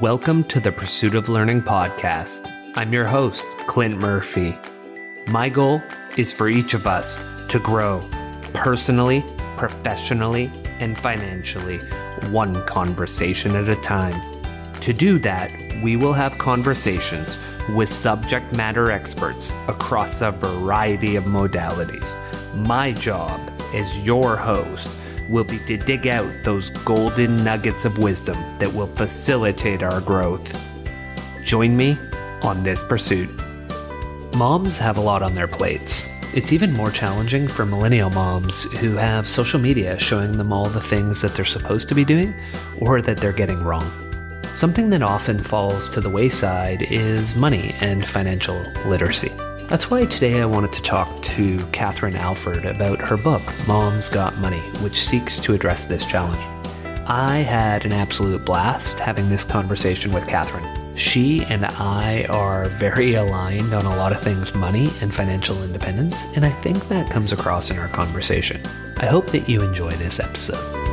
Welcome to the Pursuit of Learning podcast. I'm your host, Clint Murphy. My goal is for each of us to grow personally, professionally, and financially, one conversation at a time. To do that, we will have conversations with subject matter experts across a variety of modalities. My job as your host will be to dig out those golden nuggets of wisdom that will facilitate our growth. Join me on this pursuit. Moms have a lot on their plates. It's even more challenging for millennial moms who have social media showing them all the things that they're supposed to be doing or that they're getting wrong. Something that often falls to the wayside is money and financial literacy. That's why today I wanted to talk to Catherine Alford about her book, Mom's Got Money, which seeks to address this challenge. I had an absolute blast having this conversation with Catherine. She and I are very aligned on a lot of things money and financial independence, and I think that comes across in our conversation. I hope that you enjoy this episode.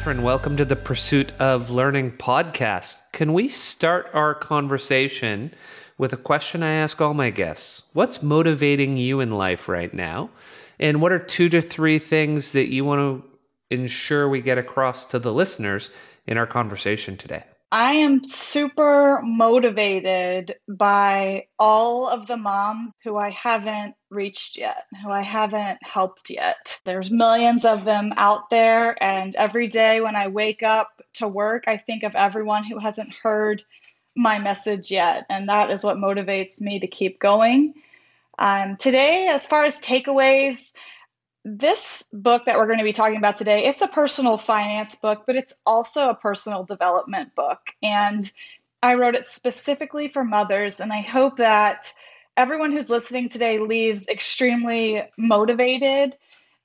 Catherine, welcome to the Pursuit of Learning podcast. Can we start our conversation with a question I ask all my guests? What's motivating you in life right now? And what are two to three things that you want to ensure we get across to the listeners in our conversation today? I am super motivated by all of the moms who I haven't reached yet, who I haven't helped yet. There's millions of them out there, and every day when I wake up to work, I think of everyone who hasn't heard my message yet, and that is what motivates me to keep going. Um, today, as far as takeaways, this book that we're going to be talking about today it's a personal finance book but it's also a personal development book. And i wrote it specifically for mothers and i hope that everyone who's listening today leaves extremely motivated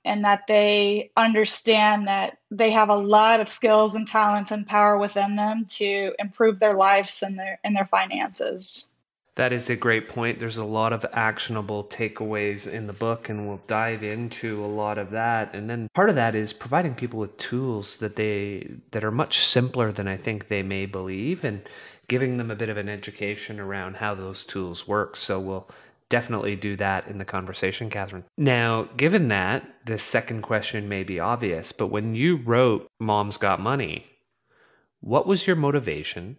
and that they understand that they have a lot of skills and talents and power within them to improve their lives and their and their finances that is a great point. There's a lot of actionable takeaways in the book, and we'll dive into a lot of that. And then part of that is providing people with tools that they that are much simpler than I think they may believe, and giving them a bit of an education around how those tools work. So we'll definitely do that in the conversation, Catherine. Now, given that, the second question may be obvious, but when you wrote Mom's Got Money, what was your motivation?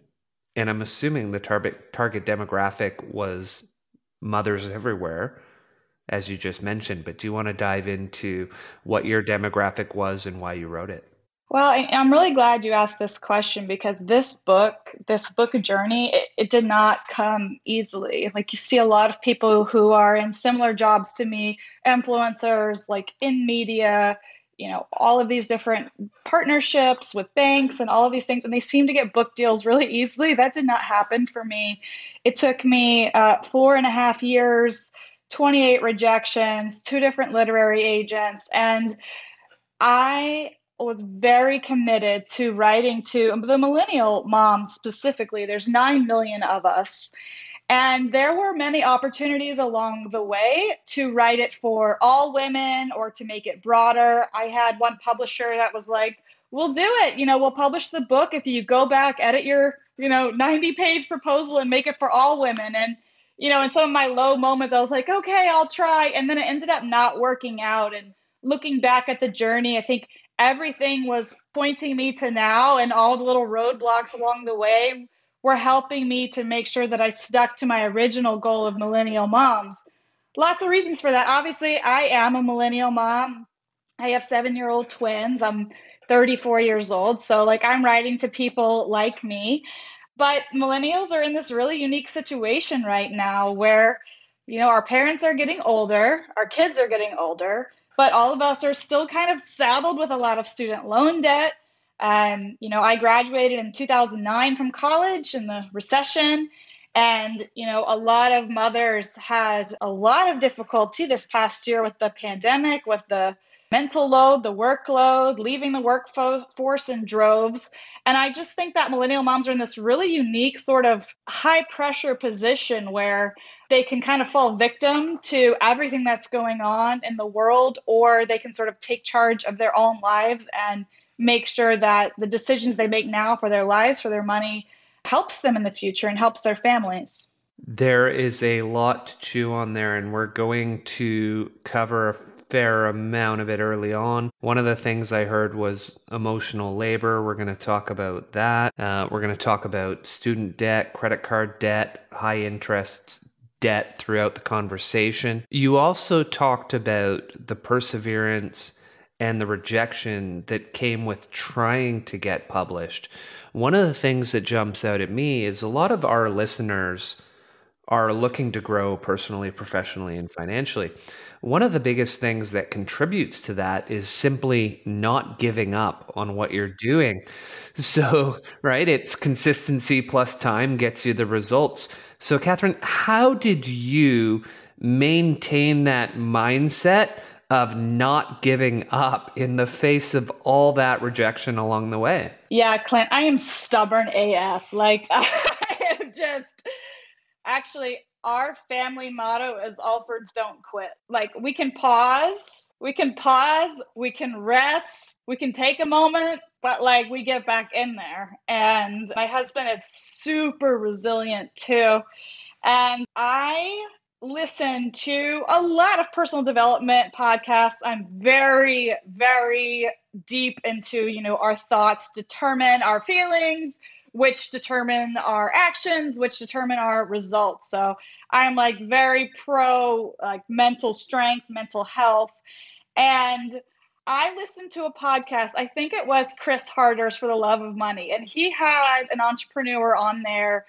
And I'm assuming the target target demographic was mothers everywhere, as you just mentioned. But do you want to dive into what your demographic was and why you wrote it? Well, I'm really glad you asked this question because this book, this book journey, it, it, did not come easily. Like you see a lot of people who are in similar jobs to me, influencers, like in media, you know all of these different partnerships with banks and all of these things and they seem to get book deals really easily. That did not happen for me. It took me uh, four and a half years 28 rejections two different literary agents and i was very committed to writing to the millennial moms specifically. There's 9 million of us and there were many opportunities along the way to write it for all women or to make it broader. I had one publisher that was like, we'll do it. You know, we'll publish the book if you go back, edit your, you know, 90 page proposal and make it for all women. And, you know, in some of my low moments, I was like, okay, I'll try. And then it ended up not working out. And looking back at the journey, I think everything was pointing me to now and all the little roadblocks along the way were helping me to make sure that I stuck to my original goal of millennial moms. Lots of reasons for that. Obviously, I am a millennial mom. I have seven year old twins. I'm 34 years old. So, like, I'm writing to people like me. But millennials are in this really unique situation right now where, you know, our parents are getting older, our kids are getting older, but all of us are still kind of saddled with a lot of student loan debt um, you know, I graduated in 2009 from college in the recession. And, you know, a lot of mothers had a lot of difficulty this past year with the pandemic, with the mental load, the workload, leaving the workforce in droves. And I just think that millennial moms are in this really unique sort of high pressure position where they can kind of fall victim to everything that's going on in the world, or they can sort of take charge of their own lives and make sure that the decisions they make now for their lives, for their money, helps them in the future and helps their families. There is a lot to chew on there, and we're going to cover a fair amount of it early on. One of the things I heard was emotional labor. We're going to talk about that. Uh, we're going to talk about student debt, credit card debt, high interest debt throughout the conversation. You also talked about the perseverance and the rejection that came with trying to get published. One of the things that jumps out at me is a lot of our listeners are looking to grow personally, professionally, and financially. One of the biggest things that contributes to that is simply not giving up on what you're doing. So, right, it's consistency plus time gets you the results. So, Catherine, how did you maintain that mindset of not giving up in the face of all that rejection along the way? Yeah, Clint, I am stubborn AF. Like, I am just actually our family motto is Alfords don't quit. Like we can pause, we can pause, we can rest, we can take a moment, but like we get back in there. And my husband is super resilient too. And I listen to a lot of personal development podcasts. I'm very, very deep into, you know, our thoughts determine our feelings which determine our actions, which determine our results. So I'm like very pro like mental strength, mental health. And I listened to a podcast, I think it was Chris Harder's For the Love of Money, and he had an entrepreneur on there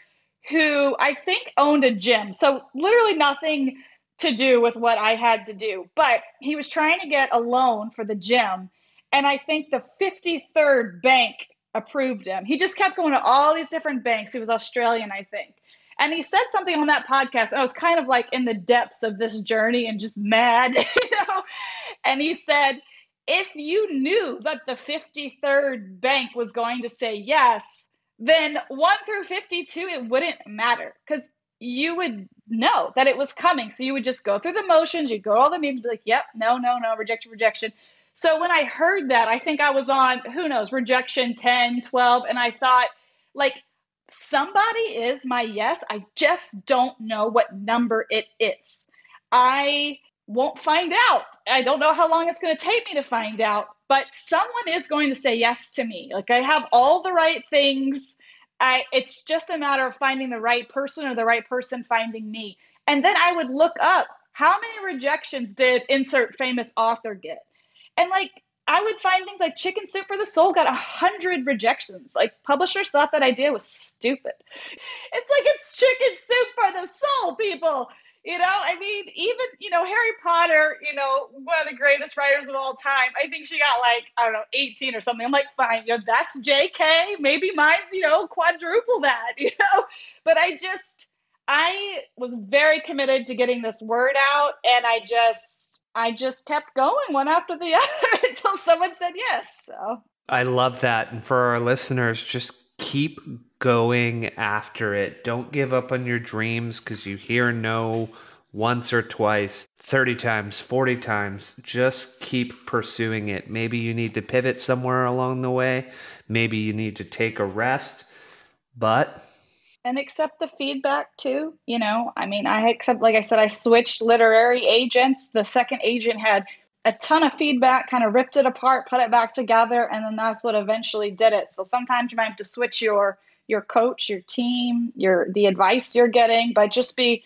who I think owned a gym. So literally nothing to do with what I had to do, but he was trying to get a loan for the gym. And I think the 53rd bank approved him. He just kept going to all these different banks. He was Australian, I think. And he said something on that podcast. And I was kind of like in the depths of this journey and just mad, you know. And he said, if you knew that the 53rd bank was going to say yes, then 1 through 52, it wouldn't matter because you would know that it was coming. So you would just go through the motions, you'd go all the meetings, be like, yep, no, no, no, rejection, rejection. So when I heard that, I think I was on, who knows, rejection 10, 12, and I thought, like, somebody is my yes. I just don't know what number it is. I won't find out. I don't know how long it's going to take me to find out, but someone is going to say yes to me. Like, I have all the right things. I, it's just a matter of finding the right person or the right person finding me. And then I would look up how many rejections did insert famous author get? And like I would find things like Chicken Soup for the Soul got a hundred rejections. Like publishers thought that idea was stupid. It's like it's chicken soup for the soul, people. You know, I mean, even, you know, Harry Potter, you know, one of the greatest writers of all time, I think she got like, I don't know, 18 or something. I'm like, fine, you know, that's JK. Maybe mine's, you know, quadruple that, you know? But I just, I was very committed to getting this word out. And I just, I just kept going one after the other until someone said yes. So I love that. And for our listeners, just keep going after it. Don't give up on your dreams because you hear no once or twice, 30 times, 40 times. Just keep pursuing it. Maybe you need to pivot somewhere along the way. Maybe you need to take a rest. But and accept the feedback too. You know, I mean, I accept, like I said, I switched literary agents. The second agent had a ton of feedback, kind of ripped it apart, put it back together, and then that's what eventually did it. So sometimes you might have to switch your your coach, your team, your the advice you're getting, but just be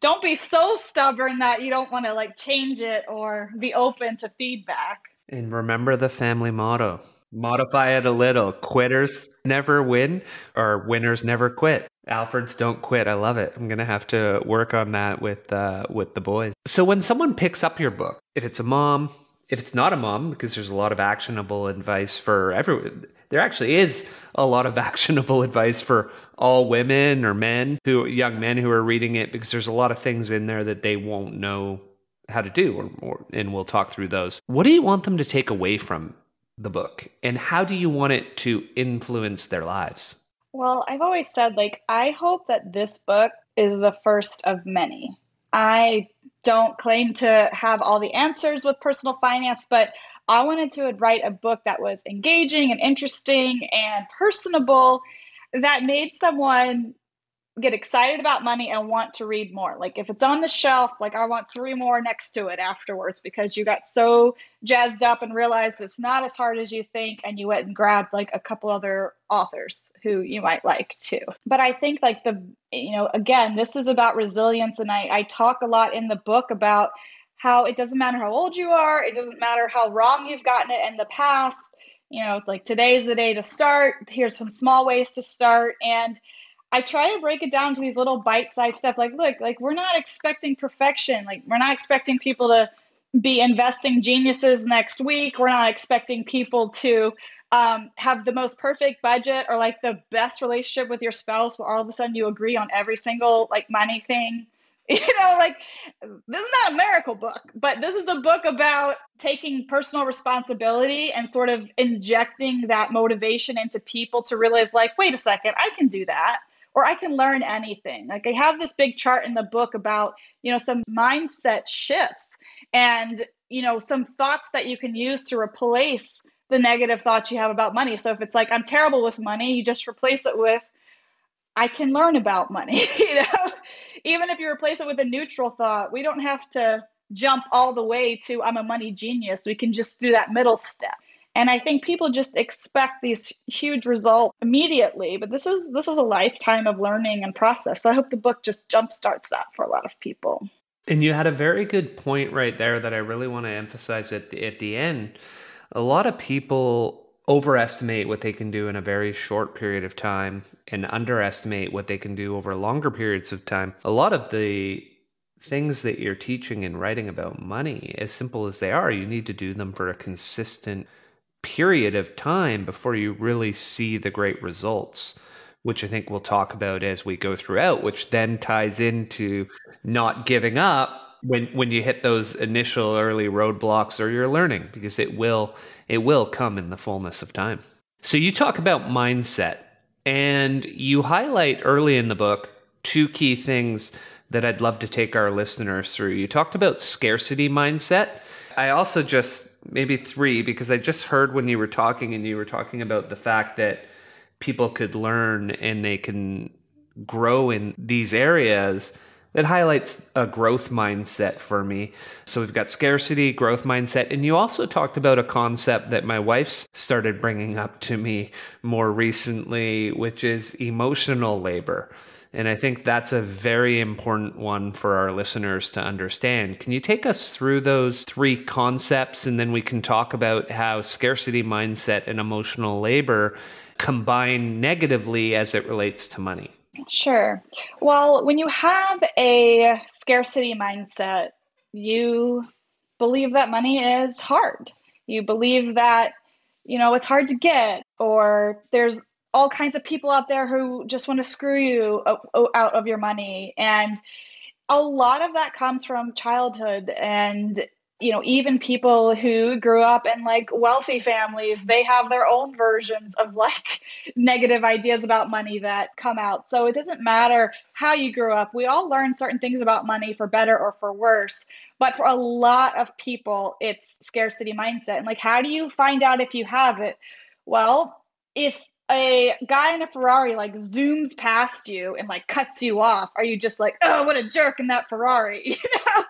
don't be so stubborn that you don't want to like change it or be open to feedback. And remember the family motto. Modify it a little. Quitters never win or winners never quit. Alfords don't quit. I love it. I'm gonna have to work on that with uh, with the boys. So when someone picks up your book, if it's a mom, if it's not a mom, because there's a lot of actionable advice for everyone. There actually is a lot of actionable advice for all women or men who young men who are reading it because there's a lot of things in there that they won't know how to do or, or and we'll talk through those. What do you want them to take away from the book and how do you want it to influence their lives? Well, I've always said, like, I hope that this book is the first of many. I don't claim to have all the answers with personal finance, but I wanted to write a book that was engaging and interesting and personable that made someone get excited about money and want to read more. Like if it's on the shelf, like I want three more next to it afterwards because you got so jazzed up and realized it's not as hard as you think and you went and grabbed like a couple other authors who you might like too. But I think like the you know, again, this is about resilience and I, I talk a lot in the book about how it doesn't matter how old you are, it doesn't matter how wrong you've gotten it in the past. You know, like today's the day to start. Here's some small ways to start and I try to break it down to these little bite-sized stuff. Like, look, like we're not expecting perfection. Like we're not expecting people to be investing geniuses next week. We're not expecting people to um, have the most perfect budget or like the best relationship with your spouse where all of a sudden you agree on every single like money thing. You know, like this is not a miracle book, but this is a book about taking personal responsibility and sort of injecting that motivation into people to realize, like, wait a second, I can do that or I can learn anything. Like I have this big chart in the book about, you know, some mindset shifts and, you know, some thoughts that you can use to replace the negative thoughts you have about money. So if it's like I'm terrible with money, you just replace it with I can learn about money, you know? Even if you replace it with a neutral thought, we don't have to jump all the way to I'm a money genius. We can just do that middle step. And I think people just expect these huge results immediately, but this is this is a lifetime of learning and process. So I hope the book just jumpstarts that for a lot of people. And you had a very good point right there that I really want to emphasize at the, at the end. A lot of people overestimate what they can do in a very short period of time and underestimate what they can do over longer periods of time. A lot of the things that you're teaching and writing about money, as simple as they are, you need to do them for a consistent period of time before you really see the great results, which I think we'll talk about as we go throughout, which then ties into not giving up when when you hit those initial early roadblocks or you're learning because it will it will come in the fullness of time. So you talk about mindset and you highlight early in the book two key things that I'd love to take our listeners through. You talked about scarcity mindset. I also just maybe three, because I just heard when you were talking and you were talking about the fact that people could learn and they can grow in these areas. It highlights a growth mindset for me. So we've got scarcity, growth mindset, and you also talked about a concept that my wife's started bringing up to me more recently, which is emotional labor. And I think that's a very important one for our listeners to understand. Can you take us through those three concepts and then we can talk about how scarcity mindset and emotional labor combine negatively as it relates to money? Sure. Well, when you have a scarcity mindset, you believe that money is hard. You believe that, you know, it's hard to get, or there's all kinds of people out there who just want to screw you uh, out of your money. And a lot of that comes from childhood and you know even people who grew up in like wealthy families they have their own versions of like negative ideas about money that come out. So it doesn't matter how you grew up. We all learn certain things about money for better or for worse. But for a lot of people it's scarcity mindset. And like how do you find out if you have it? Well if a guy in a Ferrari like zooms past you and like cuts you off, are you just like, oh, what a jerk in that Ferrari, you know?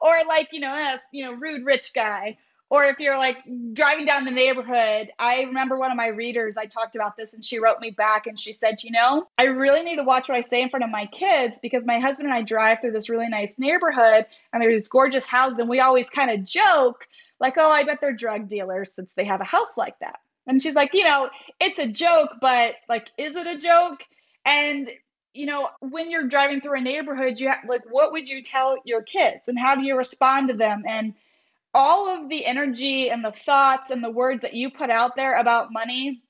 or like, you know, as you know, rude rich guy. Or if you're like driving down the neighborhood, I remember one of my readers, I talked about this and she wrote me back and she said, You know, I really need to watch what I say in front of my kids because my husband and I drive through this really nice neighborhood and there's these gorgeous houses and we always kind of joke, like, Oh, I bet they're drug dealers since they have a house like that. And she's like, you know, it's a joke, but like, is it a joke? And you know, when you're driving through a neighborhood, you have, like, what would you tell your kids, and how do you respond to them? And all of the energy and the thoughts and the words that you put out there about money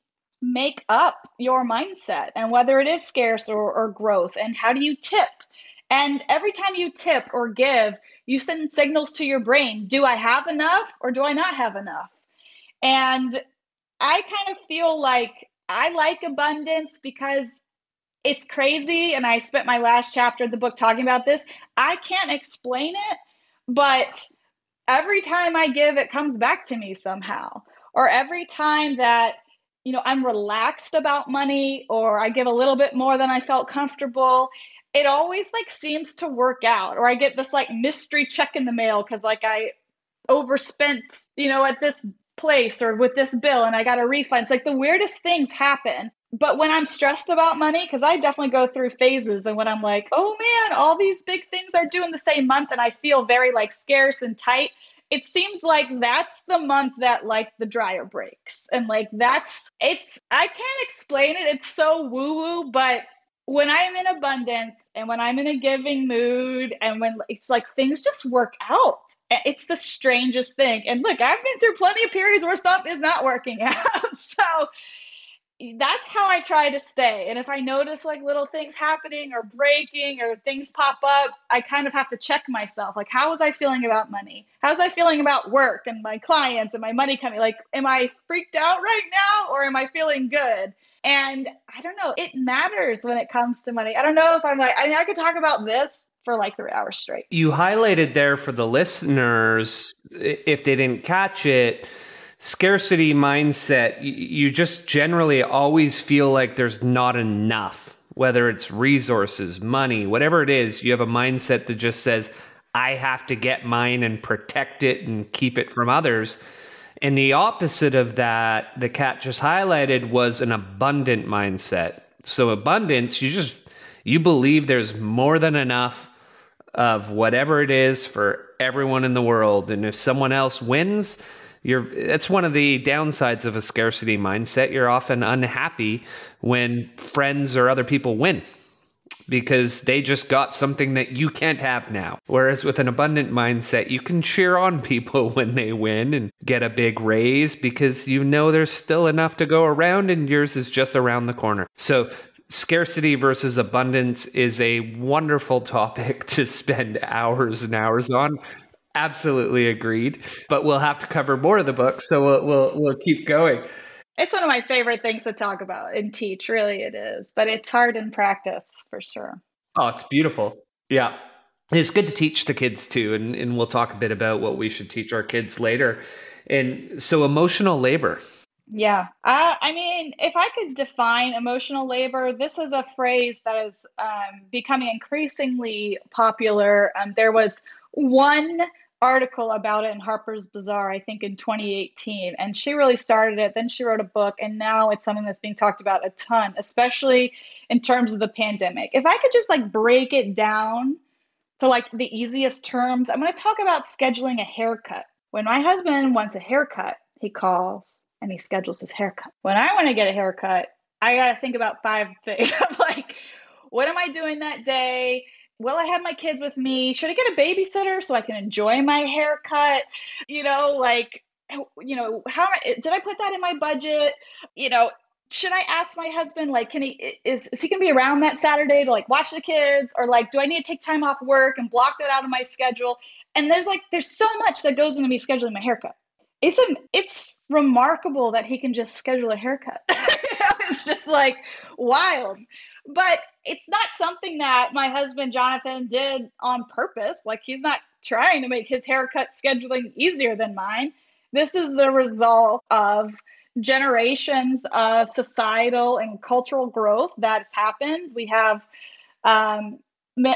make up your mindset and whether it is scarce or, or growth. And how do you tip? And every time you tip or give you send signals to your brain. Do i have enough or do i not have enough? And I kind of feel like I like abundance because it's crazy. And I spent my last chapter of the book talking about this. I can't explain it, but every time I give, it comes back to me somehow. Or every time that, you know, I'm relaxed about money or I give a little bit more than I felt comfortable, it always like seems to work out. Or I get this like mystery check in the mail because like I overspent, you know, at this place or with this bill and I got a refund. It's like the weirdest things happen. But when I'm stressed about money, because I definitely go through phases, and when I'm like, oh man, all these big things are due in the same month, and I feel very like scarce and tight, it seems like that's the month that like the dryer breaks. And like that's, it's, I can't explain it. It's so woo woo, but when I'm in abundance and when I'm in a giving mood and when it's like things just work out, it's the strangest thing. And look, I've been through plenty of periods where stuff is not working out. so that's how I try to stay. And if I notice like little things happening or breaking or things pop up, I kind of have to check myself. Like, how was I feeling about money? How was I feeling about work and my clients and my money coming? Like, am I freaked out right now or am I feeling good? And I don't know, it matters when it comes to money. I don't know if I'm like, I mean, I could talk about this for like three hours straight. You highlighted there for the listeners, if they didn't catch it, scarcity mindset, you just generally always feel like there's not enough, whether it's resources, money, whatever it is, you have a mindset that just says, I have to get mine and protect it and keep it from others. And the opposite of that, the cat just highlighted, was an abundant mindset. So, abundance, you just, you believe there's more than enough of whatever it is for everyone in the world. And if someone else wins, you're that's one of the downsides of a scarcity mindset. You're often unhappy when friends or other people win because they just got something that you can't have now. Whereas with an abundant mindset, you can cheer on people when they win and get a big raise because you know there's still enough to go around and yours is just around the corner. So scarcity versus abundance is a wonderful topic to spend hours and hours on. Absolutely agreed. But we'll have to cover more of the book, so we'll we'll, we'll keep going. It's one of my favorite things to talk about and teach. Really, it is. But it's hard in practice for sure. Oh, it's beautiful. Yeah. It's good to teach the kids too, and, and we'll talk a bit about what we should teach our kids later. And so, emotional labor. Yeah. Uh, I mean, if I could define emotional labor, this is a phrase that is um, becoming increasingly popular. Um, there was one article about it in Harper's Bazaar, I think in 2018. And she really started it. Then she wrote a book, and now it's something that's being talked about a ton, especially in terms of the pandemic. If I could just like break it down to like the easiest terms, I'm going to talk about scheduling a haircut. When my husband wants a haircut, he calls and he schedules his haircut. When I want to get a haircut, I got to think about five things. I'm like, what am I doing that day? Will I have my kids with me? Should I get a babysitter so I can enjoy my haircut? You know, like, you know, how did I put that in my budget? You know, should I ask my husband, like, can he, is, is he going to be around that Saturday to like watch the kids? Or like, do I need to take time off work and block that out of my schedule? And there's like, there's so much that goes into me scheduling my haircut. It's a, it's remarkable that he can just schedule a haircut. it's just like wild. But it's not something that my husband Jonathan did on purpose. Like he's not trying to make his haircut scheduling easier than mine. This is the result of generations of societal and cultural growth that's happened. We have um,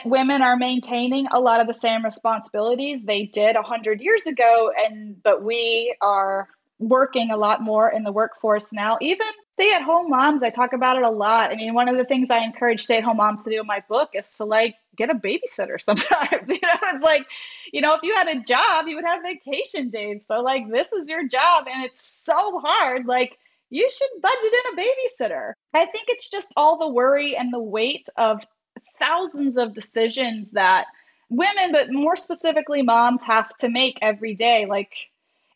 women are maintaining a lot of the same responsibilities they did 100 years ago and but we are working a lot more in the workforce now. Even stay at home moms, I talk about it a lot. I mean, one of the things I encourage stay at home moms to do in my book is to like get a babysitter sometimes. you know, it's like, you know, if you had a job, you would have vacation days. So, like, this is your job and it's so hard. Like, you should budget in a babysitter. I think it's just all the worry and the weight of thousands of decisions that women, but more specifically moms, have to make every day. Like,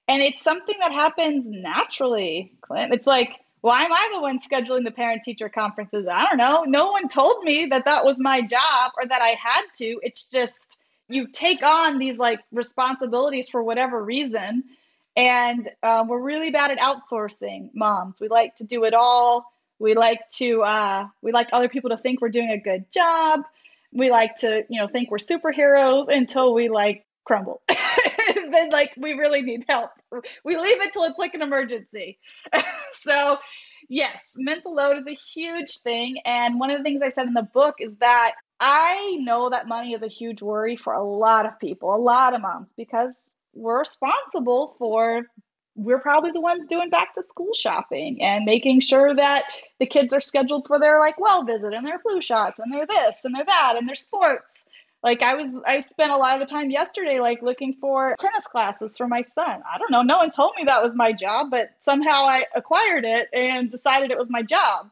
and it's something that happens naturally, Clint. It's like, why am I the one scheduling the parent teacher conferences? I don't know. No one told me that that was my job or that I had to. It's just you take on these like responsibilities for whatever reason. And uh, we're really bad at outsourcing moms. We like to do it all We like to uh, we like other people to think we're doing a good job. We like to you know think we're superheroes until we like crumble. then like we really need help. We leave it till it's like an emergency. so yes, mental load is a huge thing. And one of the things I said in the book is that I know that money is a huge worry for a lot of people, a lot of moms, because we're responsible for we're probably the ones doing back to school shopping and making sure that the kids are scheduled for their like well visit and their flu shots and their this and their that and their sports like I was I spent a lot of the time yesterday like looking for tennis classes for my son. I don't know, no one told me that was my job, but somehow I acquired it and decided it was my job.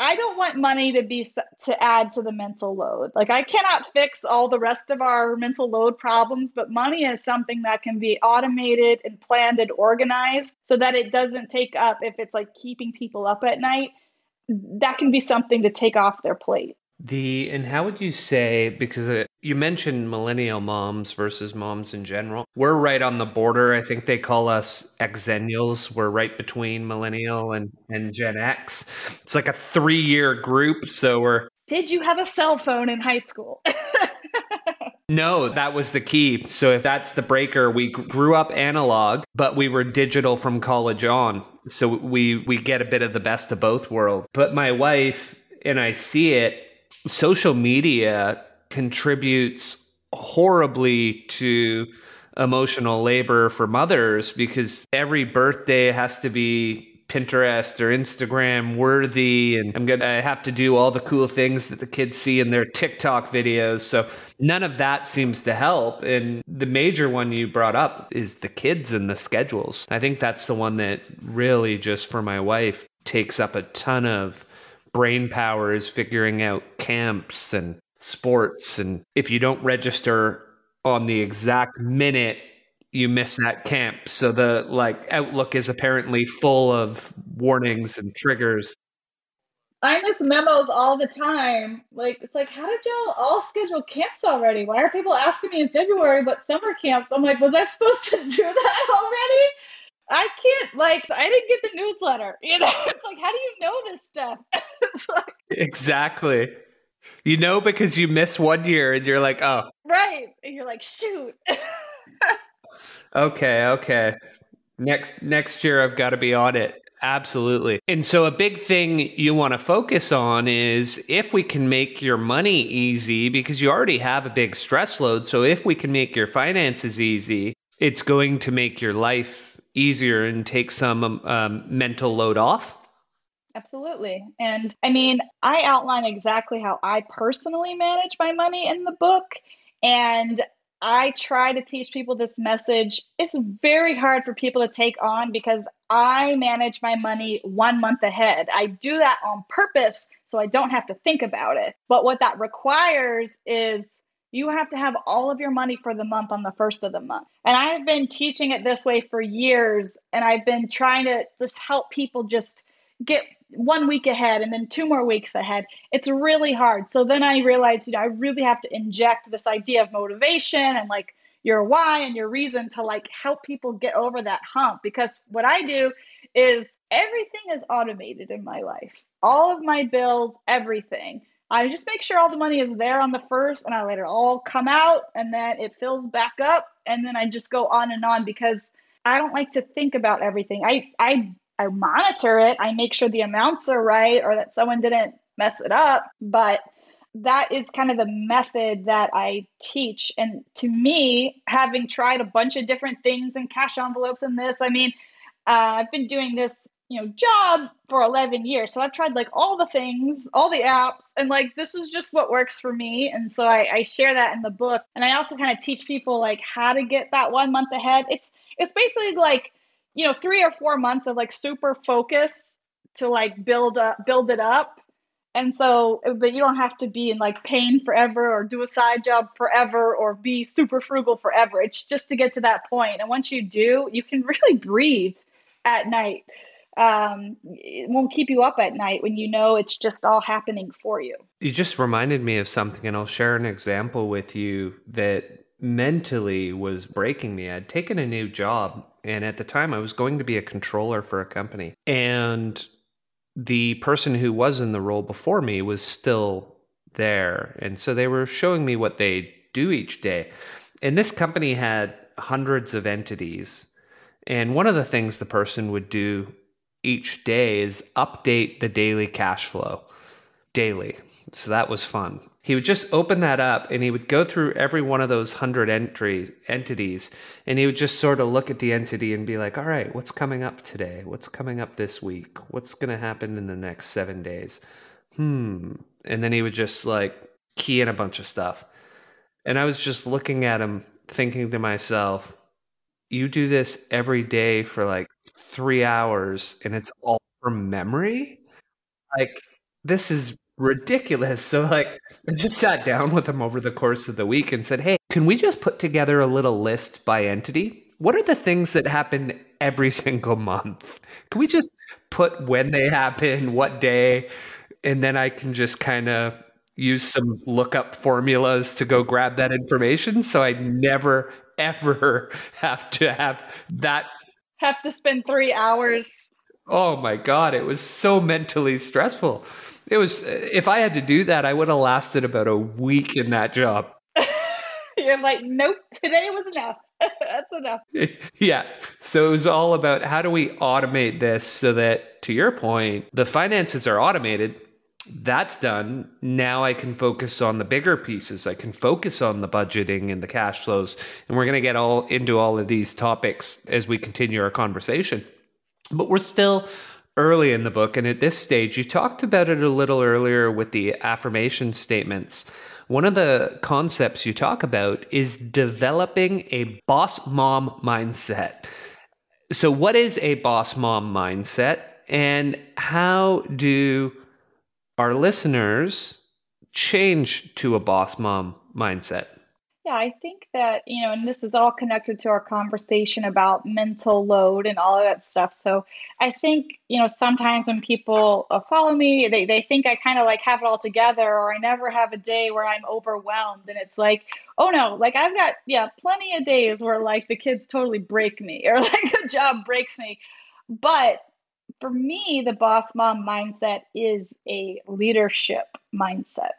I don't want money to be to add to the mental load. Like I cannot fix all the rest of our mental load problems, but money is something that can be automated and planned and organized so that it doesn't take up if it's like keeping people up at night. That can be something to take off their plate. The and how would you say because it, you mentioned millennial moms versus moms in general. We're right on the border. I think they call us exennials. We're right between millennial and and Gen X. It's like a 3-year group, so we're Did you have a cell phone in high school? No, that was the key. So if that's the breaker, we grew up analog, but we were digital from college on. So we we get a bit of the best of both worlds. But my wife and I see it social media contributes horribly to emotional labor for mothers because every birthday has to be Pinterest or Instagram worthy and I'm going to have to do all the cool things that the kids see in their TikTok videos. So none of that seems to help and the major one you brought up is the kids and the schedules. I think that's the one that really just for my wife takes up a ton of brain power is figuring out camps and sports. And if you don't register on the exact minute, you miss that camp. So the like outlook is apparently full of warnings and triggers. I miss memos all the time. Like it's like, how did y'all all schedule camps already? Why are people asking me in February about summer camps? I'm like, was I supposed to do that already? I can't like I didn't get the newsletter. You know, it's like how do you know this stuff? like, exactly. You know because you miss one year and you're like, oh. Right. And you're like, shoot. okay, okay. Next next year I've got to be on it. Absolutely. And so a big thing you want to focus on is if we can make your money easy because you already have a big stress load. So if we can make your finances easy, it's going to make your life easier and take some um, um, mental load off? Absolutely. And I mean, I outline exactly how I personally manage my money in the book. And I try to teach people this message. It's very hard for people to take on because I manage my money one month ahead. I do that on purpose so I don't have to think about it. But what that requires is you have to have all of your money for the month on the first of the month. And I've been teaching it this way for years. And I've been trying to just help people just get one week ahead and then two more weeks ahead. It's really hard. So then I realized, you know, I really have to inject this idea of motivation and like your why and your reason to like help people get over that hump. Because what I do is everything is automated in my life, all of my bills, everything. I just make sure all the money is there on the first and I let it all come out and then it fills back up and then I just go on and on because I don't like to think about everything. I I I monitor it. I make sure the amounts are right or that someone didn't mess it up, but that is kind of the method that I teach. And to me, having tried a bunch of different things and cash envelopes and this, I mean, uh, I've been doing this you know job for 11 years. So i've tried like all the things all the apps and like this is just what works for me. And so I, I share that in the book. And i also kind of teach people like how to get that one month ahead. It's it's basically like you know three or four months of like super focus to like build up build it up. And so but you don't have to be in like pain forever or do a side job forever or be super frugal forever. It's just to get to that point. And once you do you can really breathe at night um, it won't keep you up at night when you know it's just all happening for you. You just reminded me of something, and I'll share an example with you that mentally was breaking me. I'd taken a new job, and at the time, I was going to be a controller for a company. And the person who was in the role before me was still there. And so they were showing me what they do each day. And this company had hundreds of entities. And one of the things the person would do each day is update the daily cash flow daily. So that was fun. He would just open that up and he would go through every one of those hundred entry entities and he would just sort of look at the entity and be like, all right, what's coming up today? What's coming up this week? What's going to happen in the next seven days? Hmm. And then he would just like key in a bunch of stuff. And I was just looking at him, thinking to myself, you do this every day for like three hours and it's all from memory? Like, this is ridiculous. So, like, I just sat down with them over the course of the week and said, Hey, can we just put together a little list by entity? What are the things that happen every single month? Can we just put when they happen, what day, and then I can just kind of use some lookup formulas to go grab that information so I never ever have to have that have to spend 3 hours Oh my god, it was so mentally stressful. It was if I had to do that, I would have lasted about a week in that job. You're like, nope, today was enough. That's enough. Yeah. So it was all about how do we automate this so that, to your point, the finances are automated. That's done. Now I can focus on the bigger pieces. I can focus on the budgeting and the cash flows. And we're going to get all into all of these topics as we continue our conversation. But we're still early in the book. And at this stage, you talked about it a little earlier with the affirmation statements. One of the concepts you talk about is developing a boss mom mindset. So, what is a boss mom mindset, and how do our listeners change to a boss mom mindset? Yeah, I think that, you know, and this is all connected to our conversation about mental load and all of that stuff. So I think, you know, sometimes when people uh, follow me, they, they think I kind of like have it all together or I never have a day where I'm overwhelmed. And it's like, oh no, like I've got, yeah, plenty of days where like the kids totally break me or like the job breaks me. But for me, the boss mom mindset is a leadership mindset.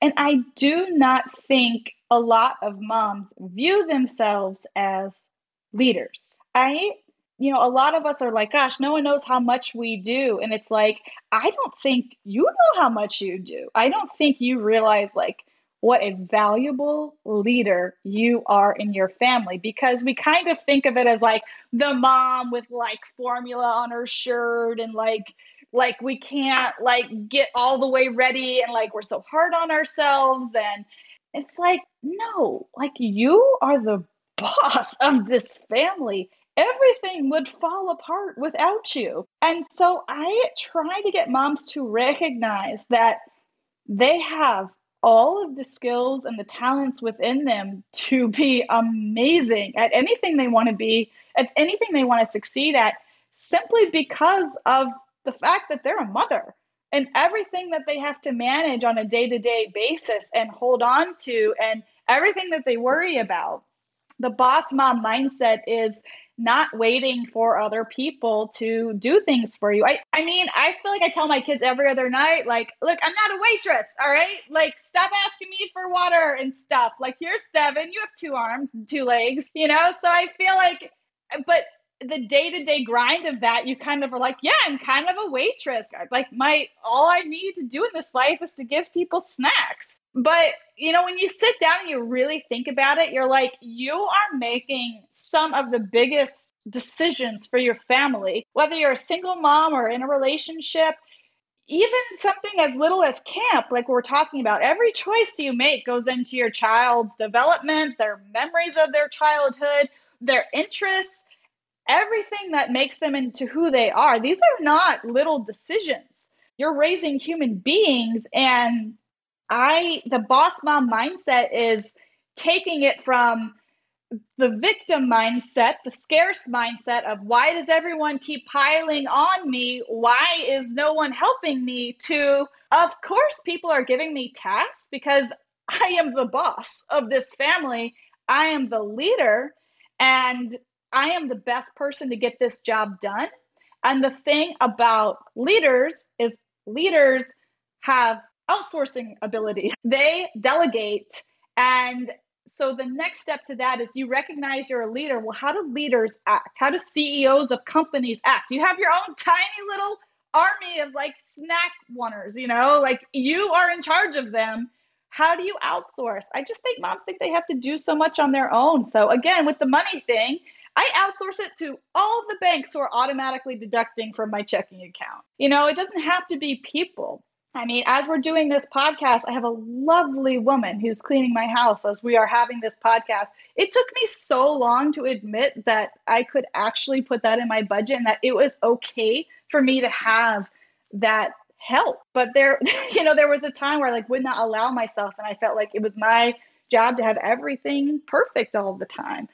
And I do not think a lot of moms view themselves as leaders. I, you know, a lot of us are like, gosh, no one knows how much we do. And it's like, I don't think you know how much you do. I don't think you realize, like, what a valuable leader you are in your family because we kind of think of it as like the mom with like formula on her shirt and like like we can't like get all the way ready and like we're so hard on ourselves and it's like, no, like you are the boss of this family. Everything would fall apart without you. And so I try to get moms to recognize that they have all of the skills and the talents within them to be amazing at anything they want to be, at anything they want to succeed at, simply because of the fact that they're a mother and everything that they have to manage on a day to day basis and hold on to, and everything that they worry about. The boss mom mindset is not waiting for other people to do things for you. I, I mean, I feel like I tell my kids every other night, like, look, I'm not a waitress, all right? Like, stop asking me for water and stuff. Like, you're seven, you have two arms and two legs, you know? So I feel like, but the day-to-day grind of that you kind of are like yeah i'm kind of a waitress. Like my all i need to do in this life is to give people snacks. But you know when you sit down and you really think about it you're like you are making some of the biggest decisions for your family whether you're a single mom or in a relationship even something as little as camp like we're talking about. Every choice you make goes into your child's development their memories of their childhood their interests everything that makes them into who they are. These are not little decisions. You're raising human beings and I the boss mom mindset is taking it from the victim mindset, the scarce mindset of why does everyone keep piling on me? Why is no one helping me? To, of course, people are giving me tasks because I am the boss of this family. I am the leader. And I am the best person to get this job done. And the thing about leaders is leaders have outsourcing ability. They delegate and so the next step to that is you recognize you're a leader. Well, how do leaders act? How do CEOs of companies act? You have your own tiny little army of like snack oneers, you know, like you are in charge of them. How do you outsource? I just think moms think they have to do so much on their own. So again, with the money thing, I outsource it to all the banks who are automatically deducting from my checking account. You know, it doesn't have to be people. I mean, as we're doing this podcast, I have a lovely woman who's cleaning my house as we are having this podcast. It took me so long to admit that I could actually put that in my budget and that it was okay for me to have that help. But there, you know, there was a time where I like would not allow myself and I felt like it was my job to have everything perfect all the time.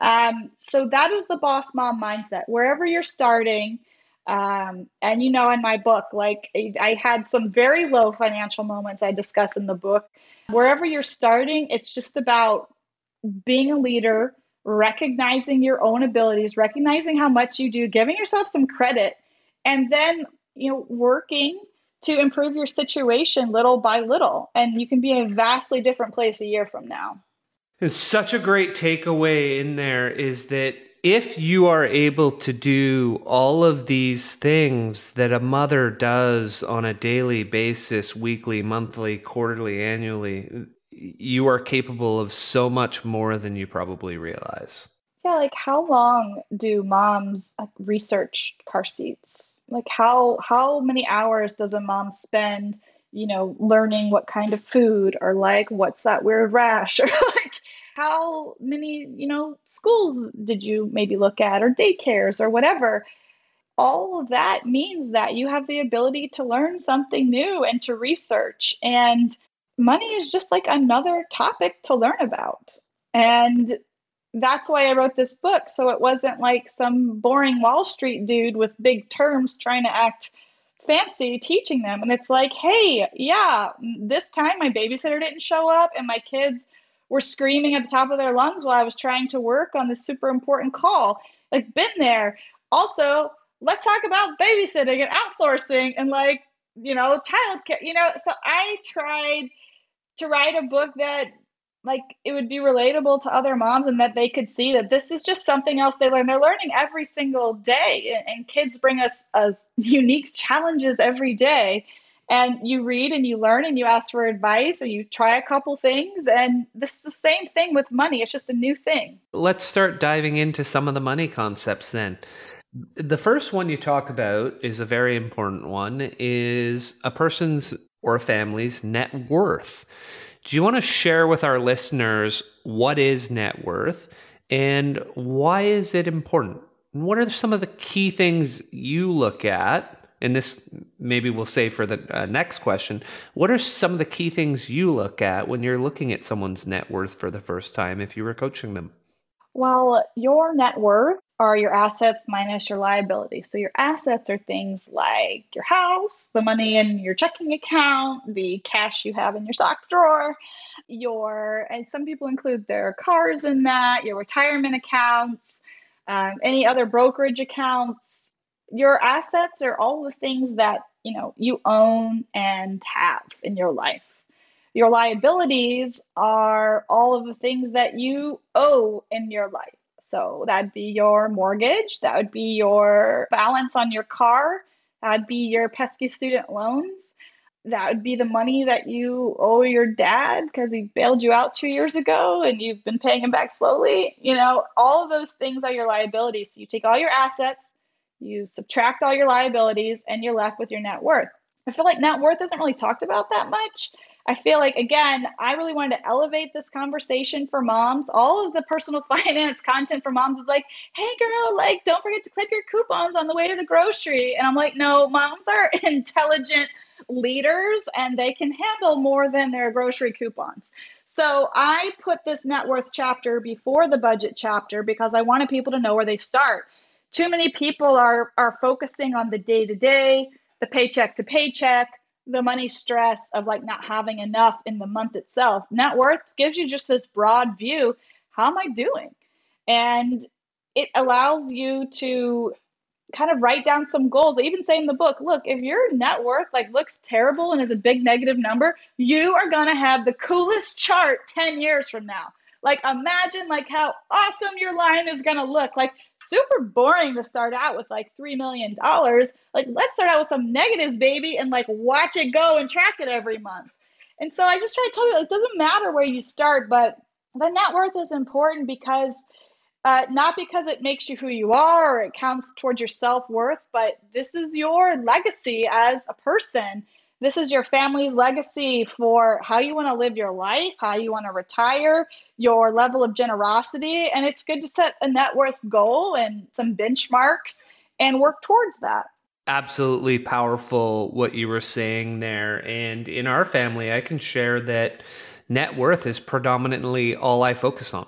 Um, so that is the boss mom mindset. Wherever you're starting, um, and you know, in my book, like I had some very low financial moments I discuss in the book. Wherever you're starting, it's just about being a leader, recognizing your own abilities, recognizing how much you do, giving yourself some credit, and then, you know, working to improve your situation little by little. And you can be in a vastly different place a year from now. It's such a great takeaway in there is that if you are able to do all of these things that a mother does on a daily basis, weekly, monthly, quarterly, annually, you are capable of so much more than you probably realize. Yeah, like how long do moms research car seats? Like how how many hours does a mom spend, you know, learning what kind of food or like what's that weird rash or like how many, you know, schools did you maybe look at or daycares or whatever? All of that means that you have the ability to learn something new and to research. And money is just like another topic to learn about. And that's why I wrote this book. So it wasn't like some boring Wall Street dude with big terms trying to act fancy teaching them. And it's like, hey, yeah, this time my babysitter didn't show up and my kids were screaming at the top of their lungs while I was trying to work on this super important call. Like, been there. Also, let's talk about babysitting and outsourcing and like, you know, childcare. You know, so I tried to write a book that like it would be relatable to other moms and that they could see that this is just something else they learn. They're learning every single day, and, kids bring us, us unique challenges every day and you read and you learn and you ask for advice and you try a couple things and this is the same thing with money. It's just a new thing. Let's start diving into some of the money concepts then. The first one you talk about is a very important one is a person's or a family's net worth. Do you want to share with our listeners what is net worth and why is it important? What are some of the key things you look at and this maybe we'll say for the uh, next question. What are some of the key things you look at when you're looking at someone's net worth for the first time if you were coaching them? Well your net worth are your assets minus your liabilities so your assets are things like your house the money in your checking account the cash you have in your sock drawer your and some people include their cars in that your retirement accounts um, any other brokerage accounts your assets are all the things that you know you own and have in your life. Your liabilities are all of the things that you owe in your life. So that'd be your mortgage that would be your balance on your car that'd be your pesky student loans that would be the money that you owe your dad because he bailed you out two years ago and you've been paying him back slowly. You know all of those things are your liabilities. So you take all your assets you subtract all your liabilities and you're left with your net worth. I feel like net worth isn't really talked about that much. I feel like, again, I really wanted to elevate this conversation for moms. All of the personal finance content for moms is like, hey, girl, like, don't forget to clip your coupons on the way to the grocery. And I'm like, no, moms are intelligent leaders and they can handle more than their grocery coupons. So I put this net worth chapter before the budget chapter because I wanted people to know where they start too many people are are focusing on the day to day, the paycheck to paycheck, the money stress of like not having enough in the month itself. Net worth gives you just this broad view. How am I doing? And it allows you to kind of write down some goals. I even say in the book, look, if your net worth like looks terrible and is a big negative number, you are going to have the coolest chart 10 years from now. Like imagine like how awesome your line is going to look. Like super boring to start out with like 3 million dollars. Like let's start out with some negatives, baby, and like watch it go and track it every month. And so I just try to tell you it doesn't matter where you start, but the net worth is important because uh, not because it makes you who you are or it counts towards your self worth, but this is your legacy as a person. This is your family's legacy for how you want to live your life, how you want to retire, your level of generosity. And it's good to set a net worth goal and some benchmarks and work towards that. Absolutely powerful what you were saying there. And in our family, I can share that net worth is predominantly all I focus on.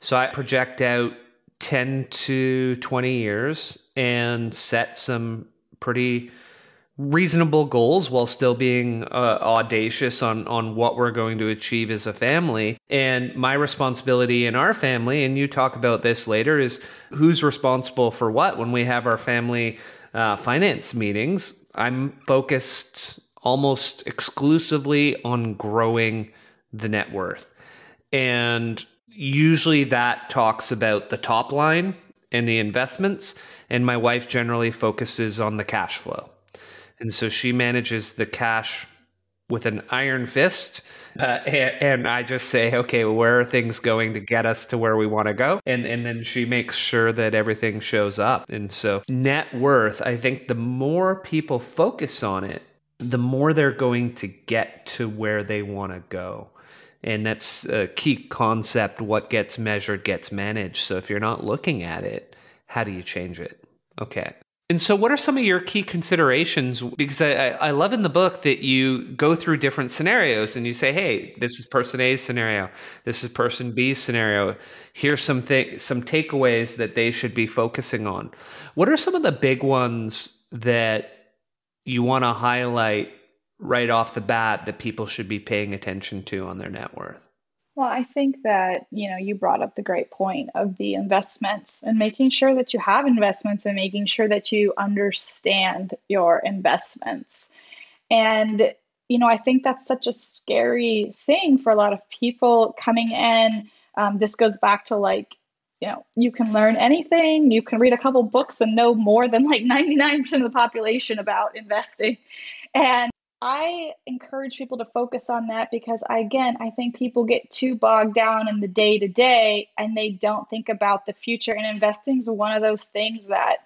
So I project out 10 to 20 years and set some pretty reasonable goals while still being uh, audacious on on what we're going to achieve as a family. And my responsibility in our family and you talk about this later is who's responsible for what. When we have our family uh, finance meetings i'm focused almost exclusively on growing the net worth. And usually that talks about the top line and the investments and my wife generally focuses on the cash flow and so she manages the cash with an iron fist uh, and, and, i just say okay where are things going to get us to where we want to go and and then she makes sure that everything shows up and so net worth i think the more people focus on it the more they're going to get to where they want to go and that's a key concept. What gets measured gets managed. So if you're not looking at it, how do you change it? Okay. And so, what are some of your key considerations? Because I, I love in the book that you go through different scenarios and you say, "Hey, this is person A's scenario. This is person B's scenario. Here's some th- some takeaways that they should be focusing on." What are some of the big ones that you want to highlight right off the bat that people should be paying attention to on their net worth? Well, I think that, you know, you brought up the great point of the investments and making sure that you have investments and making sure that you understand your investments. And, you know, I think that's such a scary thing for a lot of people coming in. Um, this goes back to like, you know, you can learn anything, you can read a couple books and know more than like 99% of the population about investing. And I encourage people to focus on that because, I, again, I think people get too bogged down in the day to day and they don't think about the future. And investing is one of those things that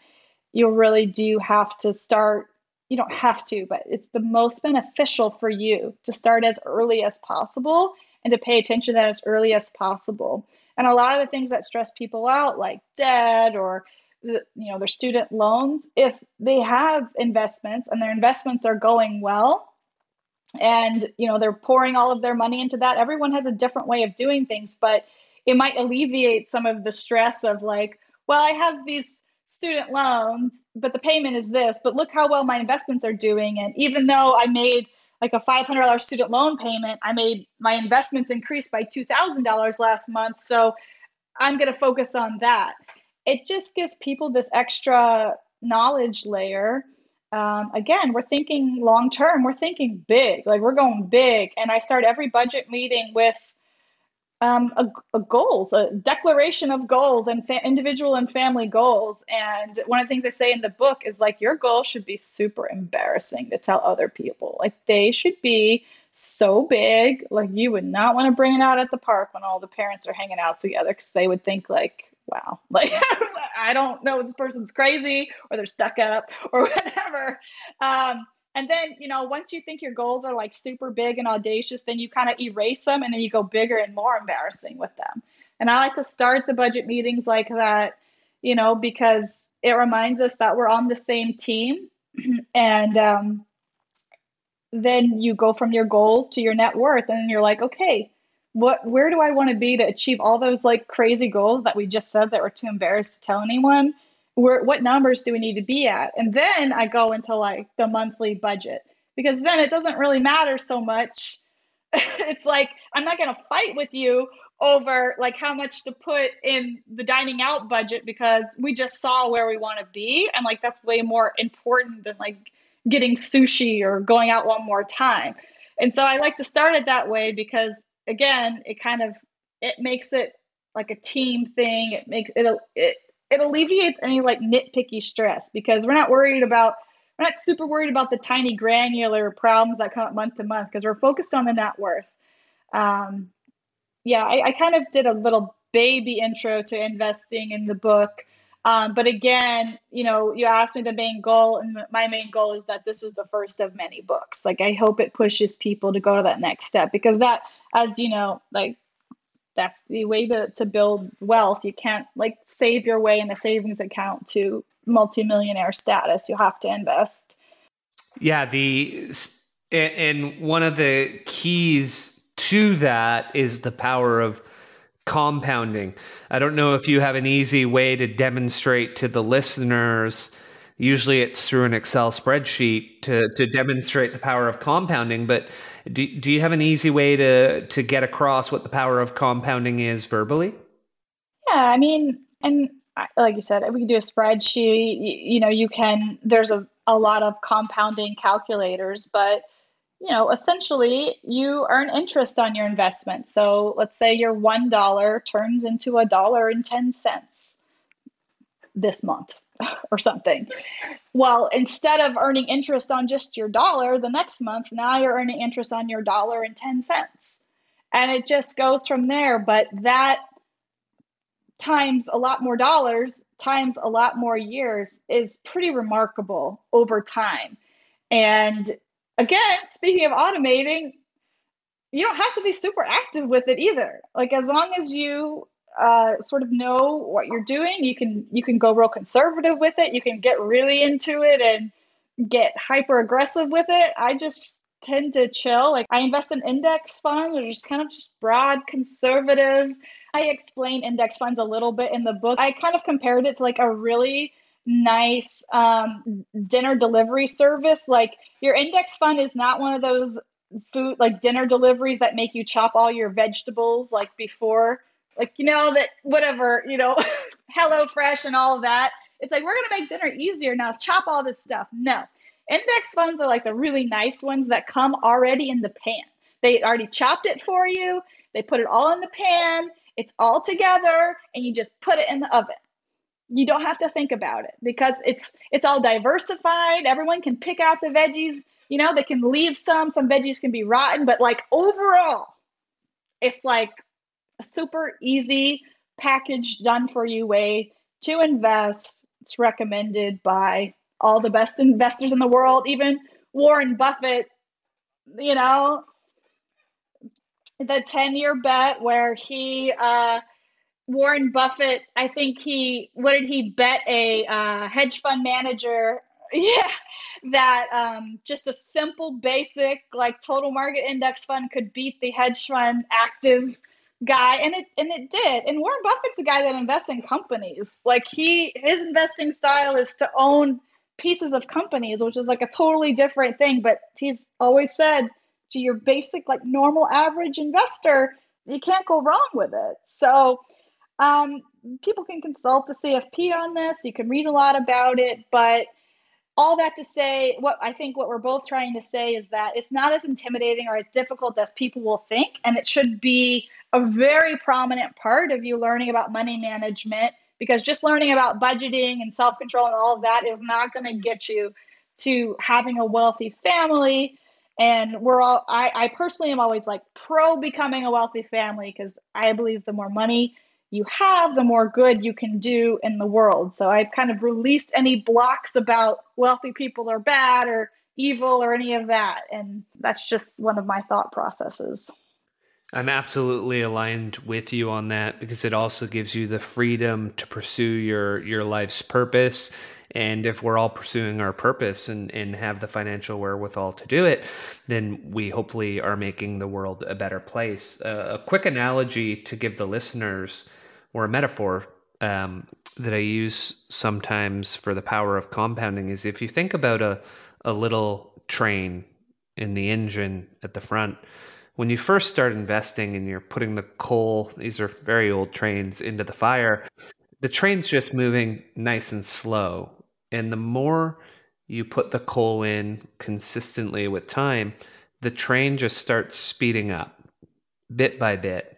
you really do have to start. You don't have to, but it's the most beneficial for you to start as early as possible and to pay attention to that as early as possible. And a lot of the things that stress people out, like debt or you know their student loans if they have investments and their investments are going well and you know they're pouring all of their money into that everyone has a different way of doing things but it might alleviate some of the stress of like well i have these student loans but the payment is this but look how well my investments are doing. And even though i made like a $500 student loan payment i made my investments increase by $2000 last month. So i'm going to focus on that it just gives people this extra knowledge layer. Um, again, we're thinking long term, we're thinking big, like we're going big. And I start every budget meeting with um, a, a, goals, a declaration of goals and fa- individual and family goals. And one of the things I say in the book is like, your goal should be super embarrassing to tell other people. Like, they should be so big, like, you would not want to bring it out at the park when all the parents are hanging out together because they would think, like, wow, like I don't know if this person's crazy or they're stuck up or whatever. Um, and then, you know, once you think your goals are like super big and audacious, then you kind of erase them and then you go bigger and more embarrassing with them. And I like to start the budget meetings like that, you know, because it reminds us that we're on the same team. and um, then you go from your goals to your net worth, and you're like, okay, what where do I want to be to achieve all those like crazy goals that we just said that we're too embarrassed to tell anyone? Where what numbers do we need to be at? And then I go into like the monthly budget because then it doesn't really matter so much. it's like I'm not going to fight with you over like how much to put in the dining out budget because we just saw where we want to be and like that's way more important than like getting sushi or going out one more time. And so I like to start it that way because again, it kind of it makes it like a team thing. It makes it it it alleviates any like nitpicky stress because we're not worried about we're not super worried about the tiny granular problems that come up month to month because we're focused on the net worth. Um, yeah, I, I kind of did a little baby intro to investing in the book. Um, but again, you know, you asked me the main goal, and my main goal is that this is the first of many books. Like, I hope it pushes people to go to that next step because that, as you know, like that's the way to, to build wealth. You can't like save your way in a savings account to multimillionaire status. You have to invest. Yeah, the and one of the keys to that is the power of compounding. I don't know if you have an easy way to demonstrate to the listeners. Usually it's through an Excel spreadsheet to, to demonstrate the power of compounding, but do, do you have an easy way to, to get across what the power of compounding is verbally? Yeah, I mean, and like you said, we can do a spreadsheet. You, you know, you can, there's a, a lot of compounding calculators, but you know, essentially you earn interest on your investment. So let's say your $1 turns into a dollar and 10 cents this month or something. Well, instead of earning interest on just your dollar the next month, now you're earning interest on your dollar and 10 cents. And it just goes from there. But that times a lot more dollars times a lot more years is pretty remarkable over time. And again, speaking of automating, you don't have to be super active with it either. Like as long as you uh, sort of know what you're doing, you can you can go real conservative with it. You can get really into it and get hyper aggressive with it. I just tend to chill. Like I invest in index funds, which is kind of just broad conservative. I explain index funds a little bit in the book. I kind of compared it to like a really nice um, dinner delivery service. Like your index fund is not one of those food like dinner deliveries that make you chop all your vegetables like before. Like you know that whatever you know hello fresh and all of that. It's like we're going to make dinner easier now. Chop all this stuff. No. Index funds are like the really nice ones that come already in the pan. They already chopped it for you. They put it all in the pan. It's all together and you just put it in the oven you don't have to think about it because it's it's all diversified. Everyone can pick out the veggies you know they can leave some some veggies can be rotten but like overall it's like a super easy package done for you way to invest. It's recommended by all the best investors in the world even warren buffett you know the 10 year bet where he uh Warren Buffett, I think he, what did he bet a uh, hedge fund manager? Yeah, that um, just a simple, basic, like total market index fund could beat the hedge fund active guy, and it and it did. And Warren Buffett's a guy that invests in companies. Like he, his investing style is to own pieces of companies, which is like a totally different thing. But he's always said to your basic, like normal average investor, you can't go wrong with it. So um, people can consult the CFP on this. You can read a lot about it, but all that to say, what I think what we're both trying to say is that it's not as intimidating or as difficult as people will think, and it should be a very prominent part of you learning about money management because just learning about budgeting and self control and all of that is not going to get you to having a wealthy family. And we're all, I, I personally am always like pro becoming a wealthy family because I believe the more money you have, the more good you can do in the world. So I've kind of released any blocks about wealthy people are bad or evil or any of that. And that's just one of my thought processes. I'm absolutely aligned with you on that because it also gives you the freedom to pursue your your life's purpose. And if we're all pursuing our purpose and, and have the financial wherewithal to do it, then we hopefully are making the world a better place. Uh, a quick analogy to give the listeners or a metaphor um, that I use sometimes for the power of compounding is if you think about a, a little train in the engine at the front, when you first start investing and you're putting the coal, these are very old trains, into the fire, the train's just moving nice and slow. And the more you put the coal in consistently with time, the train just starts speeding up bit by bit.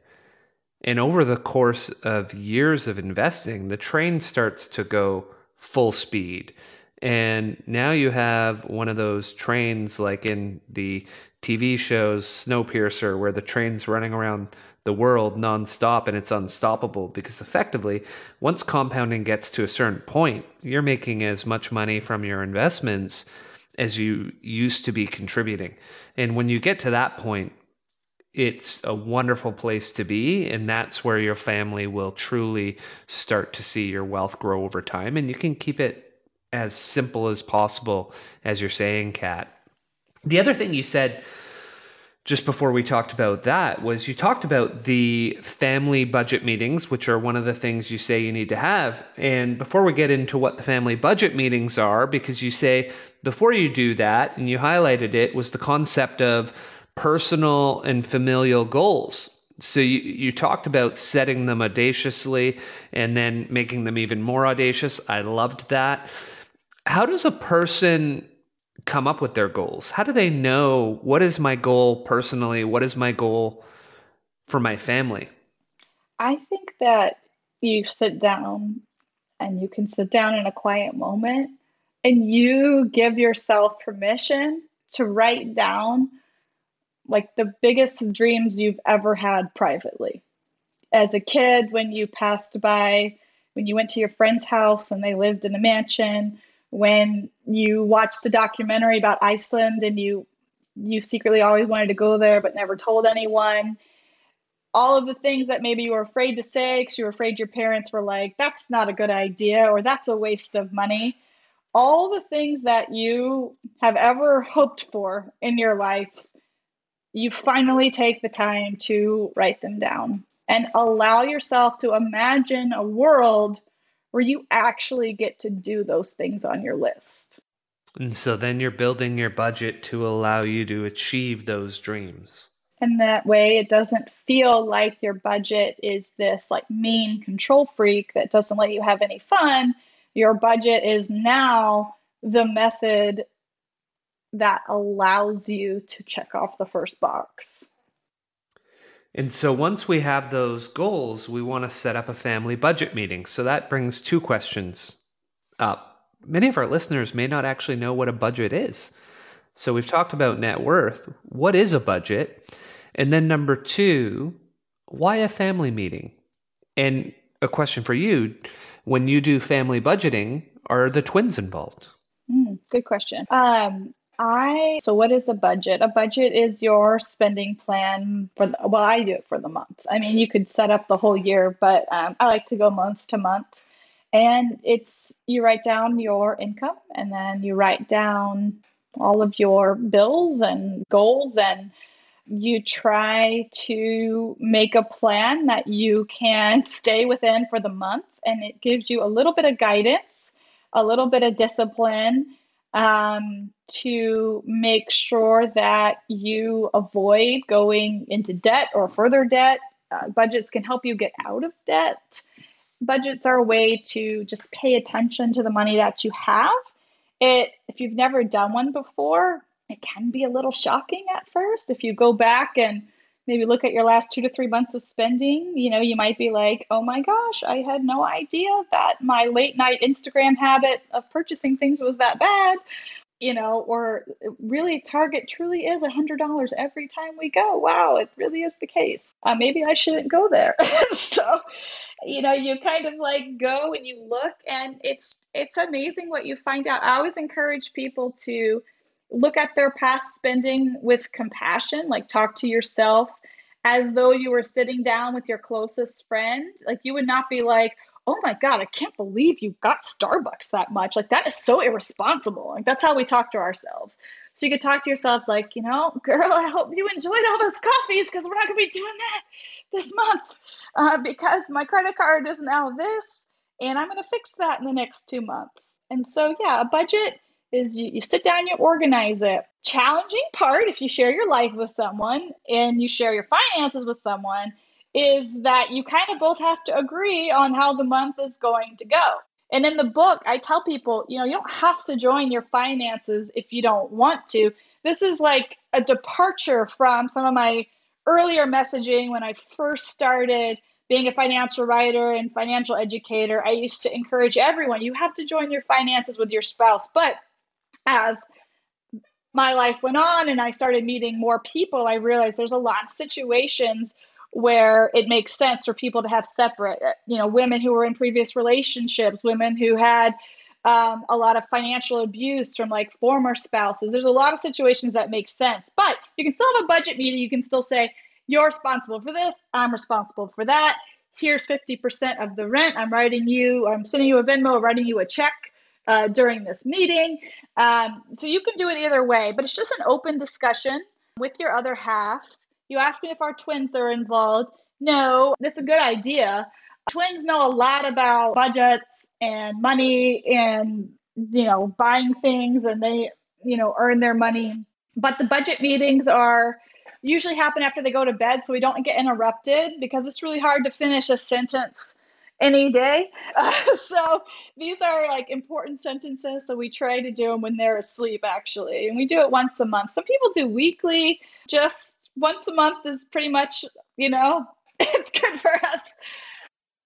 And over the course of years of investing, the train starts to go full speed. And now you have one of those trains like in the TV shows Snowpiercer, where the train's running around the world nonstop and it's unstoppable because effectively, once compounding gets to a certain point, you're making as much money from your investments as you used to be contributing. And when you get to that point, it's a wonderful place to be. And that's where your family will truly start to see your wealth grow over time. And you can keep it as simple as possible, as you're saying, Kat. The other thing you said just before we talked about that was you talked about the family budget meetings, which are one of the things you say you need to have. And before we get into what the family budget meetings are, because you say before you do that, and you highlighted it, was the concept of personal and familial goals. So you, you talked about setting them audaciously and then making them even more audacious. I loved that. How does a person come up with their goals? How do they know what is my goal personally? What is my goal for my family? I think that you sit down and you can sit down in a quiet moment and you give yourself permission to write down like the biggest dreams you've ever had privately. As a kid, when you passed by, when you went to your friend's house and they lived in a mansion, when you watched a documentary about Iceland and you you secretly always wanted to go there but never told anyone. All of the things that maybe you were afraid to say because you were afraid your parents were like, that's not a good idea or that's a waste of money. All the things that you have ever hoped for in your life, you finally take the time to write them down and allow yourself to imagine a world where you actually get to do those things on your list. And so then you're building your budget to allow you to achieve those dreams. And that way, it doesn't feel like your budget is this like mean control freak that doesn't let you have any fun. Your budget is now the method that allows you to check off the first box. And so once we have those goals, we want to set up a family budget meeting. So that brings two questions up. Many of our listeners may not actually know what a budget is. So we've talked about net worth. What is a budget? And then number two, why a family meeting? And a question for you when you do family budgeting, are the twins involved? Mm, good question. Um, I so what is a budget? A budget is your spending plan for the, well, I do it for the month. I mean, you could set up the whole year, but um, I like to go month to month. And it's you write down your income and then you write down all of your bills and goals and you try to make a plan that you can stay within for the month and it gives you a little bit of guidance, a little bit of discipline um, to make sure that you avoid going into debt or further debt. Uh, budgets can help you get out of debt. Budgets are a way to just pay attention to the money that you have. It, if you've never done one before, it can be a little shocking at first. If you go back and maybe look at your last two to three months of spending, you know, you might be like, oh my gosh, I had no idea that my late night Instagram habit of purchasing things was that bad. You know, or really, Target truly is a $100 every time we go. Wow, it really is the case. Uh, maybe I shouldn't go there. so, you know, you kind of like go and you look, and it's it's amazing what you find out. I always encourage people to look at their past spending with compassion, like talk to yourself as though you were sitting down with your closest friend. Like you would not be like, oh my God, I can't believe you got Starbucks that much. Like that is so irresponsible. Like that's how we talk to ourselves. So you could talk to yourselves like, you know, girl, I hope you enjoyed all those coffees because we're not going to be doing that this month uh, because my credit card is now this and I'm going to fix that in the next two months. And so, yeah, a budget is you, you sit down, you organize it. challenging part if you share your life with someone and you share your finances with someone is that you kind of both have to agree on how the month is going to go. And in the book, I tell people, you know, you don't have to join your finances if you don't want to. This is like a departure from some of my earlier messaging when I first started being a financial writer and financial educator. I used to encourage everyone, you have to join your finances with your spouse. But as my life went on and I started meeting more people, I realized there's a lot of situations where it makes sense for people to have separate, you know, women who were in previous relationships, women who had um, a lot of financial abuse from like former spouses. There's a lot of situations that make sense, but you can still have a budget meeting. You can still say, you're responsible for this, I'm responsible for that. Here's 50% of the rent. I'm writing you, I'm sending you a Venmo, writing you a check uh, during this meeting. Um, so you can do it either way, but it's just an open discussion with your other half. You ask me if our twins are involved. No, that's a good idea. Twins know a lot about budgets and money and, you know, buying things and they, you know, earn their money. But the budget meetings are usually happen after they go to bed so we don't get interrupted because it's really hard to finish a sentence any day. Uh, so these are like important sentences. So we try to do them when they're asleep, actually. And we do it once a month. Some people do weekly. Just once a month is pretty much, you know, it's good for us.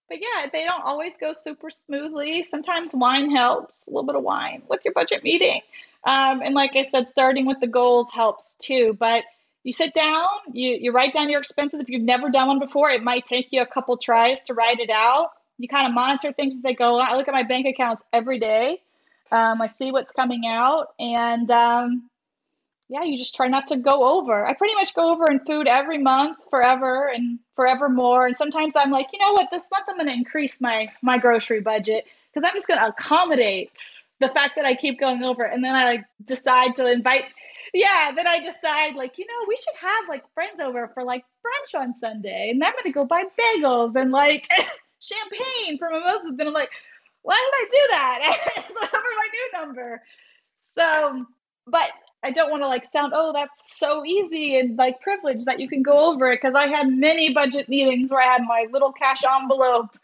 But yeah, they don't always go super smoothly. Sometimes wine helps, a little bit of wine with your budget meeting. Um, and like I said, starting with the goals helps too. But you sit down, you, you write down your expenses. If you've never done one before, it might take you a couple tries to write it out you kind of monitor things as they go. I look at my bank accounts every day. Um, I see what's coming out, and um, yeah, you just try not to go over. I pretty much go over in food every month, forever and forever more. And sometimes I'm like, you know what, this month I'm going to increase my my grocery budget because I'm just going to accommodate the fact that I keep going over. And then I like, decide to invite. Yeah, then I decide like, you know, we should have like friends over for like brunch on Sunday, and I'm going to go buy bagels and like. champagne for mimosas. Then I'm like, why did I do that? so my new number. So, but I don't want to like sound, oh, that's so easy and like privileged that you can go over it because I had many budget meetings where I had my little cash envelope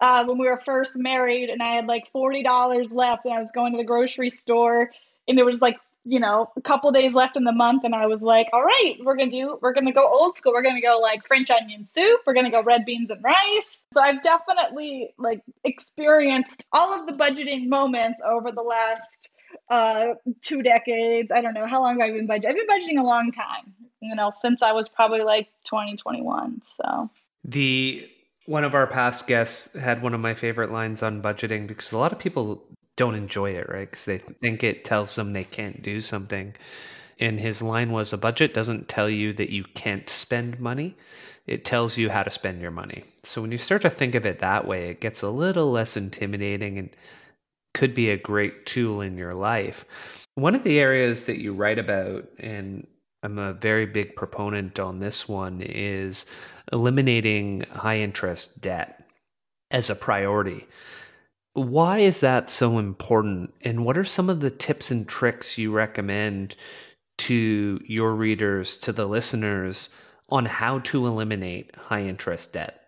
uh, when we were first married and I had like $40 left and I was going to the grocery store and it was like you know, a couple days left in the month, and I was like, all right, we're gonna do, we're gonna go old school. We're gonna go like French onion soup. We're gonna go red beans and rice. So I've definitely like experienced all of the budgeting moments over the last uh, two decades. I don't know how long I've been budgeting. I've been budgeting a long time. You know, since I was probably like 2021. so the one of our past guests had one of my favorite lines on budgeting because a lot of people don't enjoy it, right? Because they think it tells them they can't do something. And his line was a budget doesn't tell you that you can't spend money, it tells you how to spend your money. So when you start to think of it that way, it gets a little less intimidating and could be a great tool in your life. One of the areas that you write about, and I'm a very big proponent on this one, is eliminating high interest debt as a priority. Why is that so important? And what are some of the tips and tricks you recommend to your readers, to the listeners, on how to eliminate high interest debt?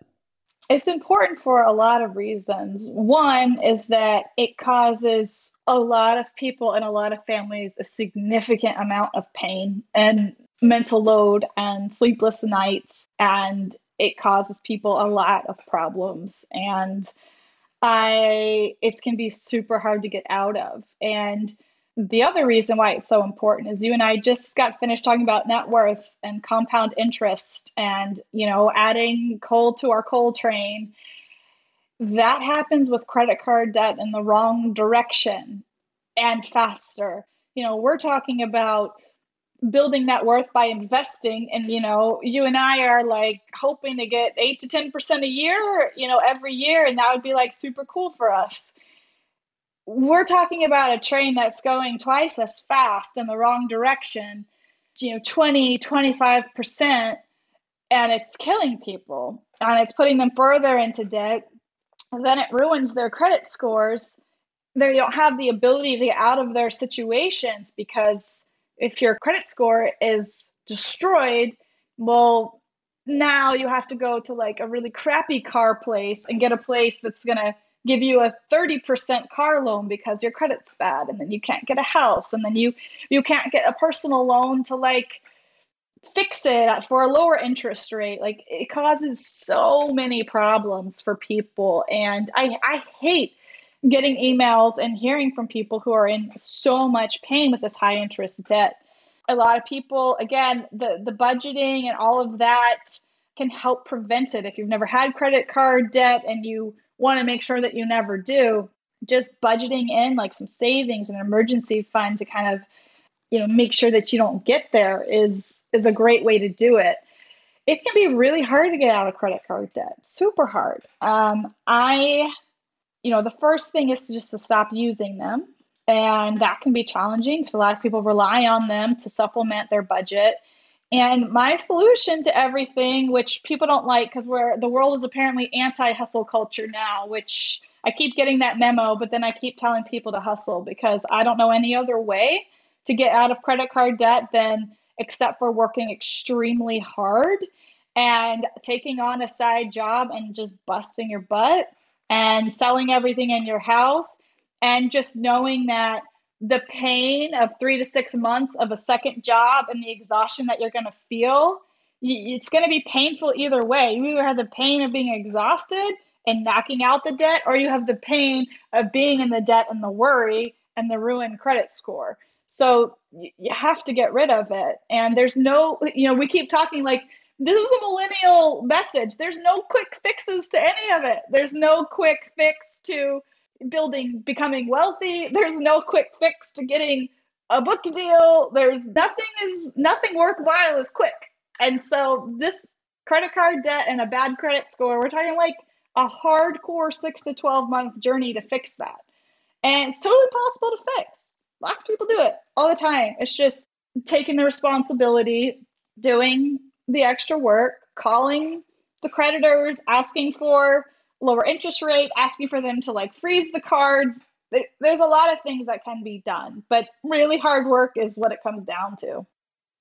It's important for a lot of reasons. One is that it causes a lot of people and a lot of families a significant amount of pain and mental load and sleepless nights, and it causes people a lot of problems. And I it can be super hard to get out of. And the other reason why it's so important is you and I just got finished talking about net worth and compound interest and you know adding coal to our coal train. That happens with credit card debt in the wrong direction and faster. You know, we're talking about building net worth by investing. And you know you and i are like hoping to get 8 to 10% a year you know every year and that would be like super cool for us. We're talking about a train that's going twice as fast in the wrong direction you know 20 25% and it's killing people and it's putting them further into debt. And then it ruins their credit scores. They don't have the ability to get out of their situations because if your credit score is destroyed, well, now you have to go to like a really crappy car place and get a place that's going to give you a 30% car loan because your credit's bad and then you can't get a house and then you you can't get a personal loan to like fix it for a lower interest rate. Like it causes so many problems for people and i i hate getting emails and hearing from people who are in so much pain with this high interest debt. A lot of people again the the budgeting and all of that can help prevent it. If you've never had credit card debt and you want to make sure that you never do just budgeting in like some savings and emergency fund to kind of you know make sure that you don't get there is is a great way to do it. It can be really hard to get out of credit card debt super hard. Um, i you know the first thing is to just to stop using them. And that can be challenging because a lot of people rely on them to supplement their budget. And my solution to everything, which people don't like because we're the world is apparently anti-hustle culture now, which I keep getting that memo, but then I keep telling people to hustle because I don't know any other way to get out of credit card debt than except for working extremely hard and taking on a side job and just busting your butt and selling everything in your house and just knowing that the pain of three to six months of a second job and the exhaustion that you're going to feel, it's going to be painful either way. You either have the pain of being exhausted and knocking out the debt, or you have the pain of being in the debt and the worry and the ruined credit score. So you have to get rid of it. And there's no, you know, we keep talking like, this is a millennial message. There's no quick fixes to any of it. There's no quick fix to building becoming wealthy. There's no quick fix to getting a book deal. There's nothing is nothing worthwhile is quick. And so this credit card debt and a bad credit score we're talking like a hardcore 6 to 12 month journey to fix that. And it's totally possible to fix. Lots of people do it all the time. It's just taking the responsibility doing the extra work calling the creditors asking for lower interest rate, asking for them to like freeze the cards. There's a lot of things that can be done, but really hard work is what it comes down to.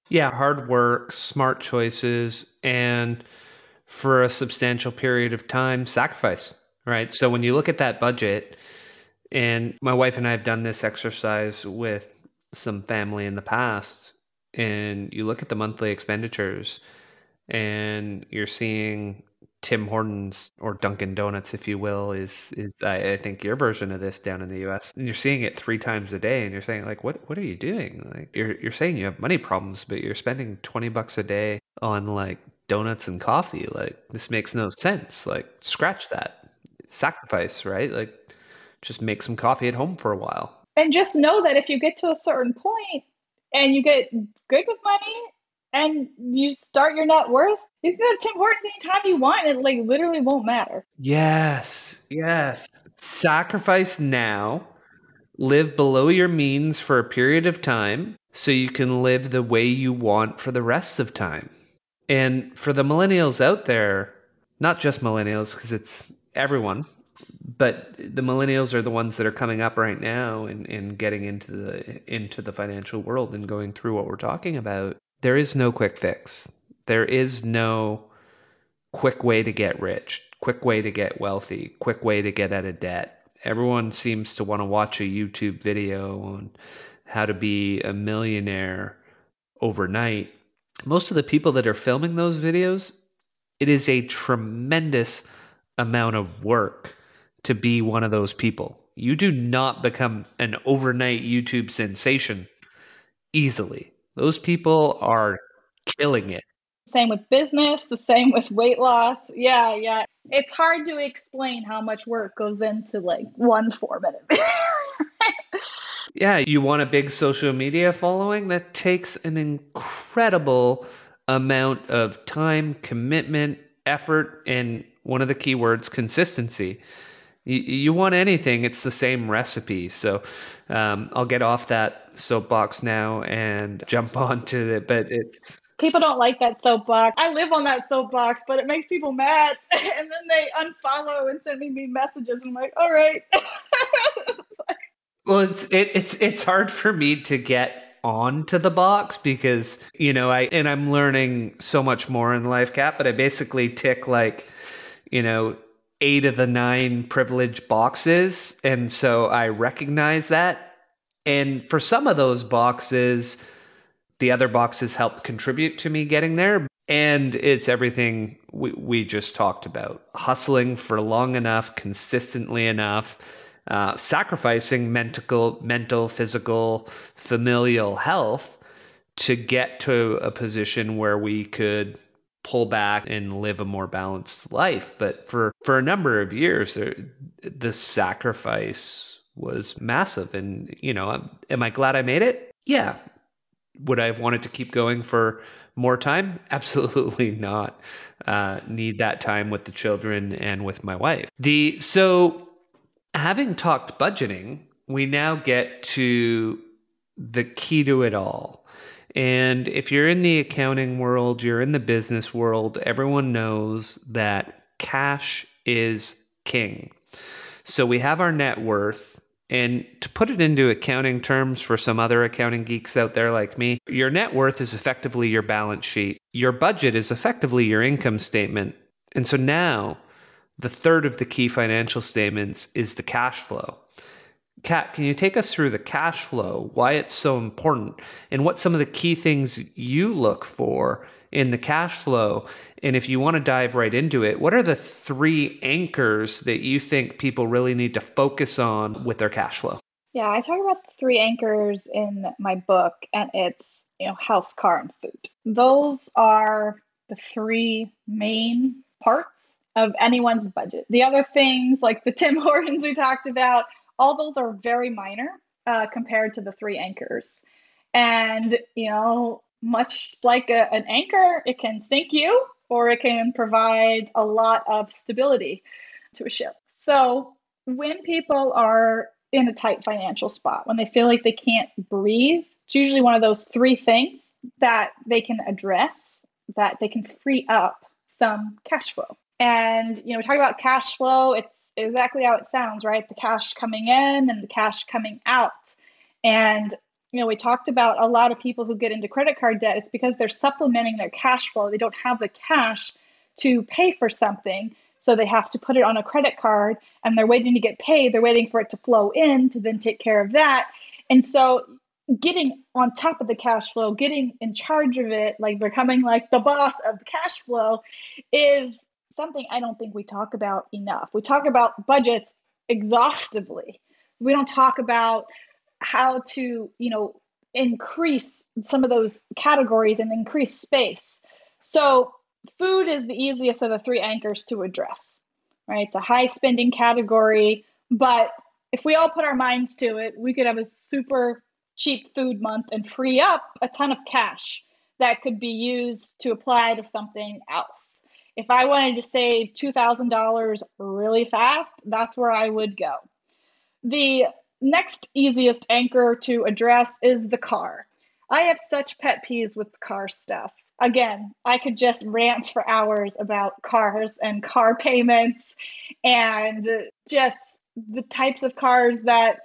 Yeah, hard work, smart choices, and for a substantial period of time, sacrifice, right? So when you look at that budget, and my wife and I have done this exercise with some family in the past, and you look at the monthly expenditures, and you're seeing Tim Hortons or Dunkin' Donuts, if you will, is is I, I, think your version of this down in the U.S. And you're seeing it three times a day, and you're saying like, what what are you doing? Like you're you're saying you have money problems, but you're spending twenty bucks a day on like donuts and coffee. Like this makes no sense. Like scratch that sacrifice, right? Like just make some coffee at home for a while. And just know that if you get to a certain point and you get good with money and you start your net worth, you can go to Tim Hortons anytime you want. It like literally won't matter. Yes. Yes. Sacrifice now. Live below your means for a period of time so you can live the way you want for the rest of time. And for the millennials out there, not just millennials because it's everyone, but the millennials are the ones that are coming up right now and, and getting into the into the financial world and going through what we're talking about there is no quick fix. There is no quick way to get rich, quick way to get wealthy, quick way to get out of debt. Everyone seems to want to watch a YouTube video on how to be a millionaire overnight. Most of the people that are filming those videos, it is a tremendous amount of work to be one of those people. You do not become an overnight YouTube sensation easily. Those people are killing it. Same with business, the same with weight loss. Yeah, yeah. It's hard to explain how much work goes into like one four minute. video. yeah, you want a big social media following? That takes an incredible amount of time, commitment, effort, and one of the key words, consistency. You, you want anything, it's the same recipe. So um, I'll get off that soapbox now and jump onto it. But it's people don't like that soapbox. I live on that soapbox, but it makes people mad, and then they unfollow and send me messages, and I'm like, all right. well, it's it, it's it's hard for me to get onto the box because, you know, I, and I'm learning so much more in Life Cap, but I basically tick like, you know, eight of the nine privilege boxes. And so I recognize that. And for some of those boxes, the other boxes help contribute to me getting there. And it's everything we, we just talked about hustling for long enough, consistently enough, uh, sacrificing mental, mental, physical, familial health to get to a position where we could pull back and live a more balanced life. But for, for a number of years, there, the sacrifice was massive. And, you know, am I glad I made it? Yeah. Would I have wanted to keep going for more time? Absolutely not. Uh, need that time with the children and with my wife. The so having talked budgeting, we now get to the key to it all. And if you're in the accounting world, you're in the business world, everyone knows that cash is king. So we have our net worth and to put it into accounting terms for some other accounting geeks out there like me, your net worth is effectively your balance sheet. Your budget is effectively your income statement. And so now, the third of the key financial statements is the cash flow. Kat, can you take us through the cash flow, why it's so important, and what some of the key things you look for in the cash flow. And if you want to dive right into it, what are the three anchors that you think people really need to focus on with their cash flow? Yeah, I talk about the three anchors in my book, and it's you know house, car, and food. Those are the three main parts of anyone's budget. The other things, like the Tim Hortons we talked about, all those are very minor uh, compared to the three anchors. And you know, much like a, an anchor, it can sink you or it can provide a lot of stability to a ship. So, when people are in a tight financial spot, when they feel like they can't breathe, it's usually one of those three things that they can address that they can free up some cash flow. And you know, we talk about cash flow, it's exactly how it sounds, right? The cash coming in and the cash coming out. And you know, we talked about a lot of people who get into credit card debt. It's because they're supplementing their cash flow. They don't have the cash to pay for something. So they have to put it on a credit card and they're waiting to get paid. They're waiting for it to flow in to then take care of that. And so getting on top of the cash flow, getting in charge of it, like becoming like the boss of the cash flow is something I don't think we talk about enough. We talk about budgets exhaustively. We don't talk about how to, you know, increase some of those categories and increase space. So, food is the easiest of the three anchors to address, right? It's a high spending category, but if we all put our minds to it, we could have a super cheap food month and free up a ton of cash that could be used to apply to something else. If I wanted to save $2,000 really fast, that's where I would go. The next easiest anchor to address is the car. I have such pet peeves with car stuff. Again, I could just rant for hours about cars and car payments and just the types of cars that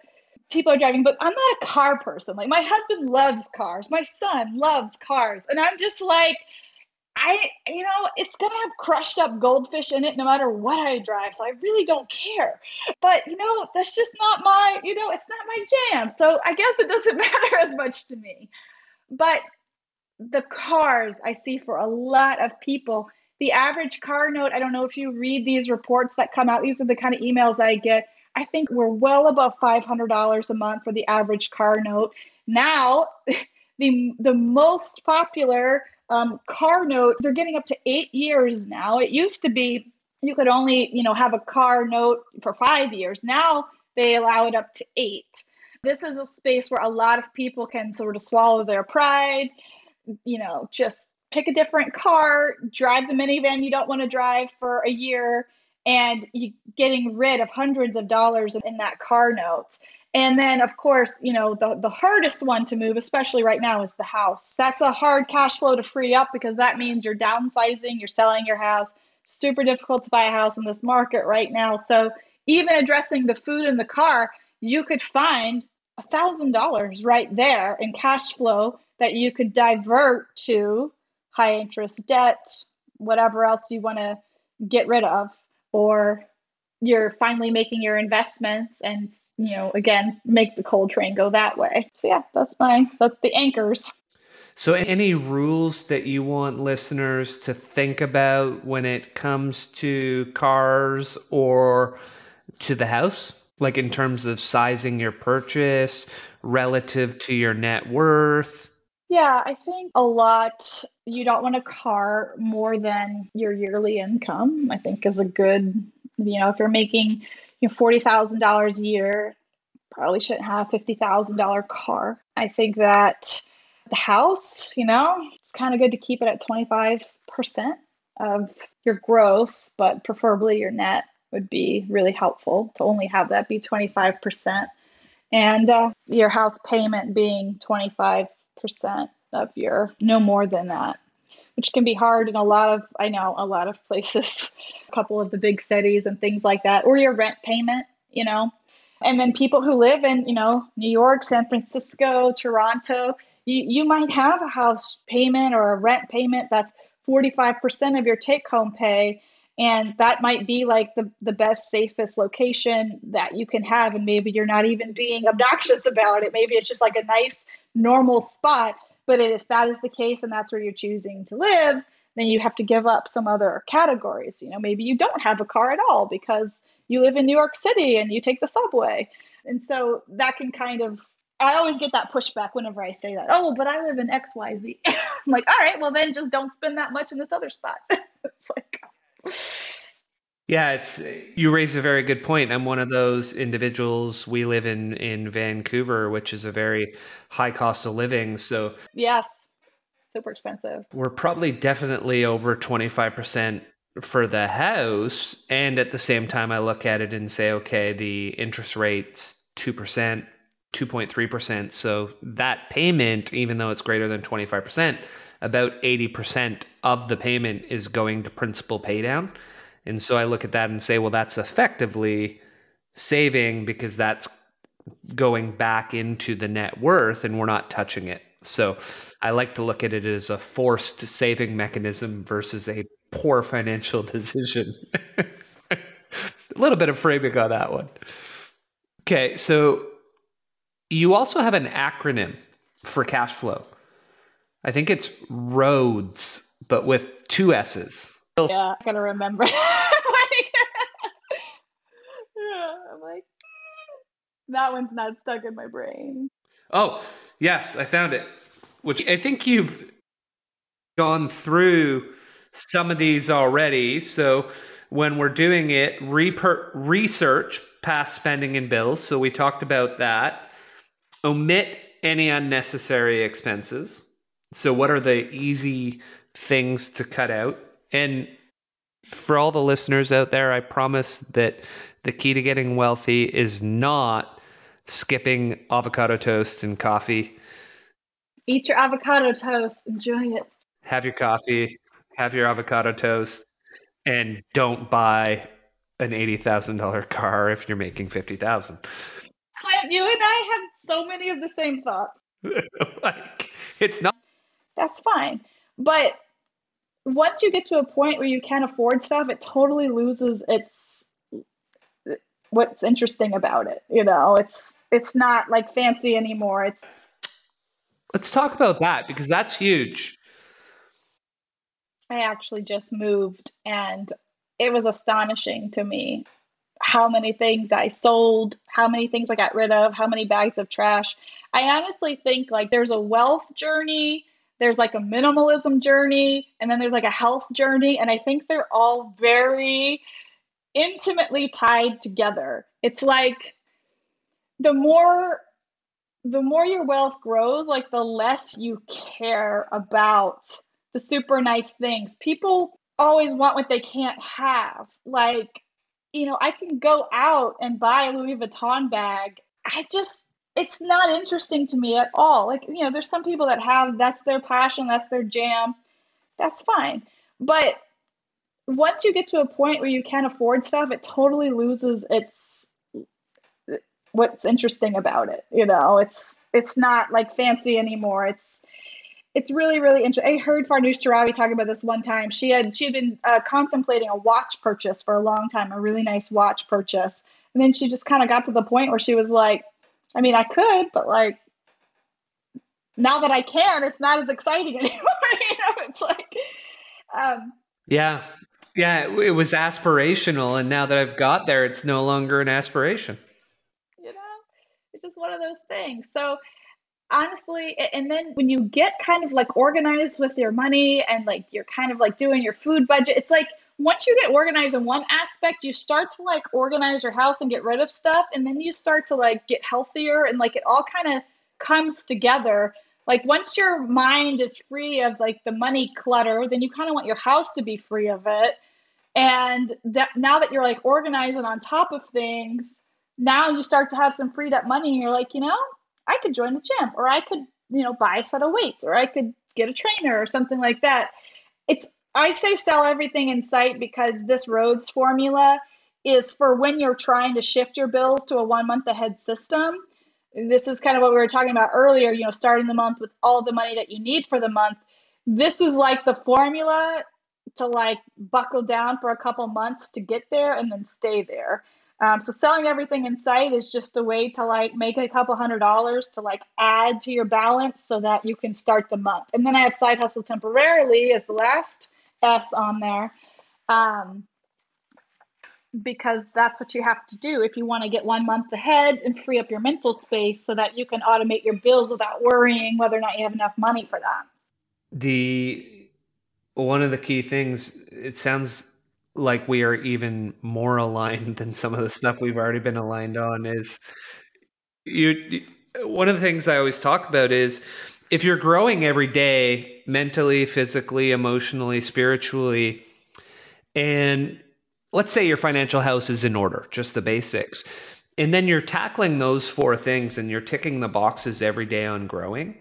people are driving, but I'm not a car person. Like my husband loves cars, my son loves cars, and I'm just like I, you know, it's going to have crushed up goldfish in it no matter what I drive. So I really don't care. But, you know, that's just not my, you know, it's not my jam. So I guess it doesn't matter as much to me. But the cars I see for a lot of people, the average car note, I don't know if you read these reports that come out, these are the kind of emails I get. I think we're well above $500 a month for the average car note. Now, the, the most popular um, car note, they're getting up to eight years now. It used to be you could only, you know, have a car note for five years. Now they allow it up to eight. This is a space where a lot of people can sort of swallow their pride, you know, just pick a different car, drive the minivan you don't want to drive for a year, and you getting rid of hundreds of dollars in that car note. And then, of course, you know, the, the hardest one to move, especially right now, is the house. That's a hard cash flow to free up because that means you're downsizing, you're selling your house. Super difficult to buy a house in this market right now. So, even addressing the food in the car, you could find a thousand dollars right there in cash flow that you could divert to high interest debt, whatever else you want to get rid of, or you're finally making your investments and you know again make the coal train go that way. So yeah that's my that's the anchors. So any rules that you want listeners to think about when it comes to cars or to the house? Like in terms of sizing your purchase relative to your net worth? Yeah i think a lot you don't want a car more than your yearly income i think is a good you know, if you're making you know forty thousand dollars a year, probably shouldn't have a fifty thousand dollar car. I think that the house, you know, it's kind of good to keep it at twenty five percent of your gross, but preferably your net would be really helpful to only have that be twenty five percent, and uh, your house payment being twenty five percent of your no more than that which can be hard in a lot of I know a lot of places, a couple of the big cities and things like that, or your rent payment, you know. And then people who live in, you know, New York, San Francisco, Toronto, you, you might have a house payment or a rent payment that's 45% of your take home pay. And that might be like the, the best, safest location that you can have. And maybe you're not even being obnoxious about it. Maybe it's just like a nice, normal spot but if that is the case and that's where you're choosing to live, then you have to give up some other categories. You know, maybe you don't have a car at all because you live in New York City and you take the subway. And so that can kind of I always get that pushback whenever I say that. Oh, but I live in XYZ. I'm like, all right, well then just don't spend that much in this other spot. it's like yeah, it's you raise a very good point. I'm one of those individuals. We live in in Vancouver, which is a very high cost of living. So yes, super expensive. We're probably definitely over 25% for the house, and at the same time, I look at it and say, okay, the interest rate's two percent, 2.3%. So that payment, even though it's greater than 25%, about 80% of the payment is going to principal paydown. And so I look at that and say, well, that's effectively saving because that's going back into the net worth and we're not touching it. So I like to look at it as a forced saving mechanism versus a poor financial decision. a little bit of framing on that one. Okay, so you also have an acronym for cash flow. I think it's ROADS, but with two S's. Yeah, I gotta remember. like, yeah, I'm like, mm, that one's not stuck in my brain. Oh, yes, I found it. Which I think you've gone through some of these already. So when we're doing it, reper- research past spending and bills. So we talked about that. Omit any unnecessary expenses. So, what are the easy things to cut out? And for all the listeners out there, I promise that the key to getting wealthy is not skipping avocado toast and coffee. Eat your avocado toast, enjoy it. Have your coffee, have your avocado toast, and don't buy an eighty thousand dollar car if you're making fifty thousand. You and I have so many of the same thoughts. like it's not. That's fine, but once you get to a point where you can't afford stuff, it totally loses its what's interesting about it. You know, it's it's not like fancy anymore. It's Let's talk about that because that's huge. I actually just moved and it was astonishing to me how many things I sold, how many things I got rid of, how many bags of trash. I honestly think like there's a wealth journey there's like a minimalism journey and then there's like a health journey and i think they're all very intimately tied together. It's like the more the more your wealth grows like the less you care about the super nice things. People always want what they can't have. Like you know i can go out and buy a louis vuitton bag. I just it's not interesting to me at all. Like, you know, there's some people that have that's their passion, that's their jam. That's fine. But once you get to a point where you can't afford stuff, it totally loses its what's interesting about it. You know, it's it's not like fancy anymore. It's it's really really interesting. I heard Farnoosh Torabi talk about this one time. She had she had been uh, contemplating a watch purchase for a long time, a really nice watch purchase, and then she just kind of got to the point where she was like, I mean, I could, but like now that I can, it's not as exciting anymore. you know, it's like, um, yeah, yeah, it was aspirational, and now that I've got there, it's no longer an aspiration. You know, it's just one of those things. So honestly and then when you get kind of like organized with your money and like you're kind of like doing your food budget it's like once you get organized in one aspect you start to like organize your house and get rid of stuff and then you start to like get healthier and like it all kind of comes together. Like once your mind is free of like the money clutter then you kind of want your house to be free of it. And that now that you're like organizing on top of things now you start to have some freed up money and you're like you know I could join the gym or I could, you know, buy a set of weights or I could get a trainer or something like that. It's I say sell everything in sight because this ROADS formula is for when you're trying to shift your bills to a one month ahead system. This is kind of what we were talking about earlier, you know, starting the month with all the money that you need for the month. This is like the formula to like buckle down for a couple months to get there and then stay there. Um, so selling everything in sight is just a way to like make a couple hundred dollars to like add to your balance so that you can start the month. And then I have side hustle temporarily as the last S on there. Um, because that's what you have to do if you want to get one month ahead and free up your mental space so that you can automate your bills without worrying whether or not you have enough money for that. The one of the key things it sounds like we are even more aligned than some of the stuff we've already been aligned on is you one of the things I always talk about is if you're growing every day mentally, physically, emotionally, spiritually and let's say your financial house is in order, just the basics. And then you're tackling those four things and you're ticking the boxes every day on growing.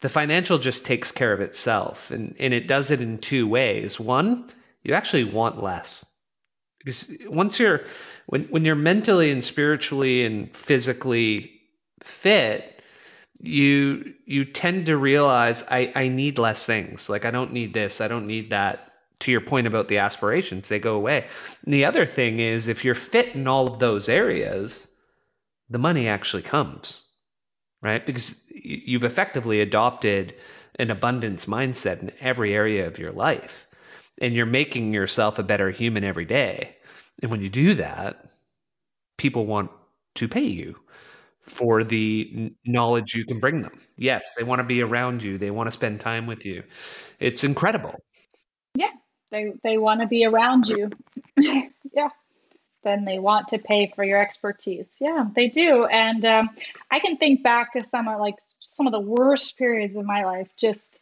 The financial just takes care of itself and, and it does it in two ways. One, you actually want less. Because once you're when when you're mentally and spiritually and physically fit, you you tend to realize I, I need less things. Like I don't need this, I don't need that. To your point about the aspirations, they go away. And the other thing is if you're fit in all of those areas, the money actually comes. Right? Because you've effectively adopted an abundance mindset in every area of your life and you're making yourself a better human every day. And when you do that, people want to pay you for the knowledge you can bring them. Yes, they want to be around you, they want to spend time with you. It's incredible. Yeah, they they want to be around you. yeah. Then they want to pay for your expertise. Yeah, they do. And um, I can think back to some of like some of the worst periods of my life. Just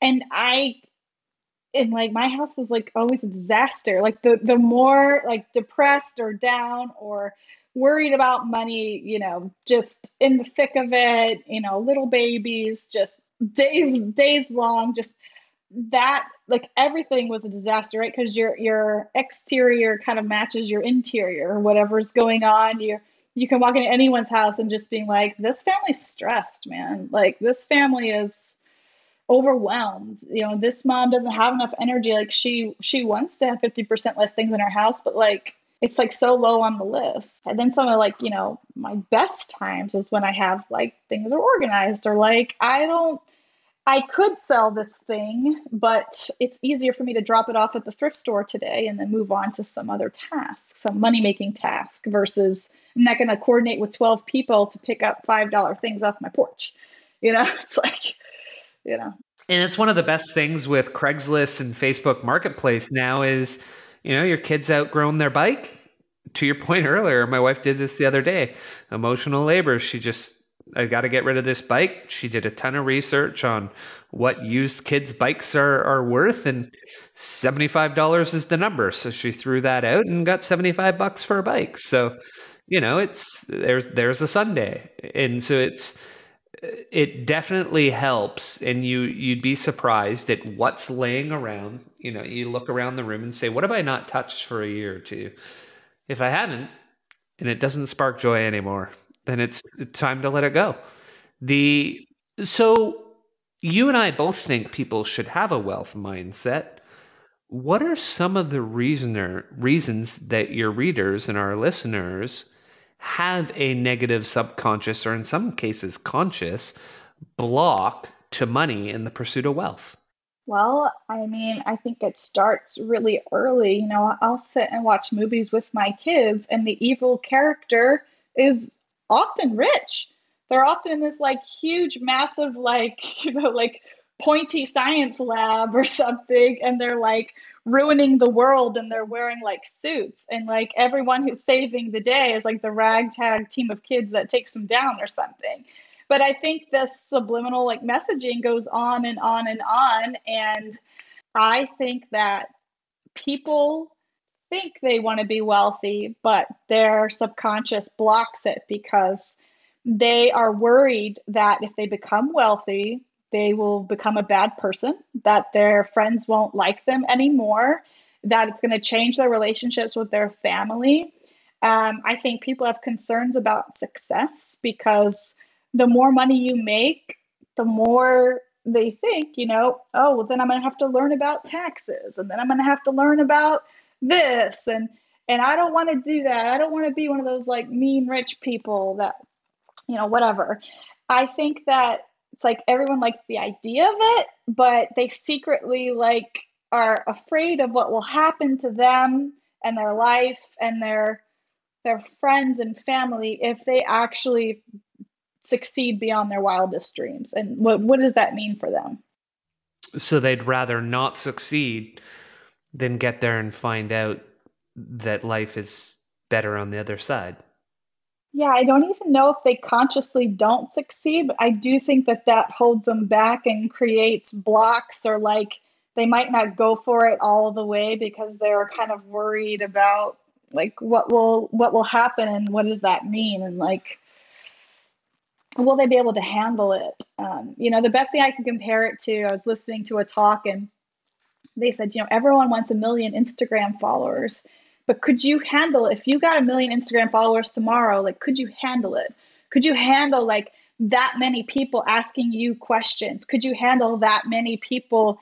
and I and like my house was like always a disaster. Like the the more like depressed or down or worried about money you know just in the thick of it you know little babies just days days long just that like everything was a disaster right? Because your your exterior kind of matches your interior whatever's going on. You you can walk into anyone's house and just being like this family's stressed man. Like this family is overwhelmed. You know this mom doesn't have enough energy. Like she she wants to have 50% less things in her house but like it's like so low on the list. And then some of like you know my best times is when i have like things are organized or like i don't i could sell this thing but it's easier for me to drop it off at the thrift store today and then move on to some other task some money making task versus i'm not going to coordinate with 12 people to pick up five dollar things off my porch. You know it's like you know. And it's one of the best things with Craigslist and Facebook Marketplace now is, you know, your kid's outgrown their bike. To your point earlier, my wife did this the other day. Emotional labor. She just I got to get rid of this bike. She did a ton of research on what used kids' bikes are, are worth, and $75 is the number. So she threw that out and got 75 bucks for a bike. So, you know, it's there's there's a Sunday. And so it's it definitely helps and you you'd be surprised at what's laying around you know you look around the room and say what have i not touched for a year or two if i hadn't and it doesn't spark joy anymore then it's time to let it go. The so you and I both think people should have a wealth mindset. What are some of the reasoner reasons that your readers and our listeners have a negative subconscious or in some cases conscious block to money in the pursuit of wealth? Well, I mean, I think it starts really early. You know, I'll sit and watch movies with my kids, and the evil character is often rich. They're often this like huge, massive, like, you know, like pointy science lab or something, and they're like ruining the world and they're wearing like suits. And like everyone who's saving the day is like the ragtag team of kids that takes them down or something but I think this subliminal like messaging goes on and on and on. And I think that people think they want to be wealthy, but their subconscious blocks it because they are worried that if they become wealthy, they will become a bad person, that their friends won't like them anymore, that it's going to change their relationships with their family. Um, I think people have concerns about success because the more money you make, the more they think, you know, oh, well, then I'm going to have to learn about taxes and then I'm going to have to learn about this. And, and I don't want to do that. I don't want to be one of those like mean rich people that, you know, whatever. I think that it's like everyone likes the idea of it, but they secretly like are afraid of what will happen to them and their life and their their friends and family if they actually succeed beyond their wildest dreams. And what what does that mean for them? So they'd rather not succeed than get there and find out that life is better on the other side yeah i don't even know if they consciously don't succeed but i do think that that holds them back and creates blocks or like they might not go for it all the way because they're kind of worried about like what will what will happen and what does that mean and like will they be able to handle it? Um, you know, the best thing I can compare it to, I was listening to a talk and they said, you know, everyone wants a million Instagram followers, but could you handle if you got a million Instagram followers tomorrow? Like, could you handle it? Could you handle like that many people asking you questions? Could you handle that many people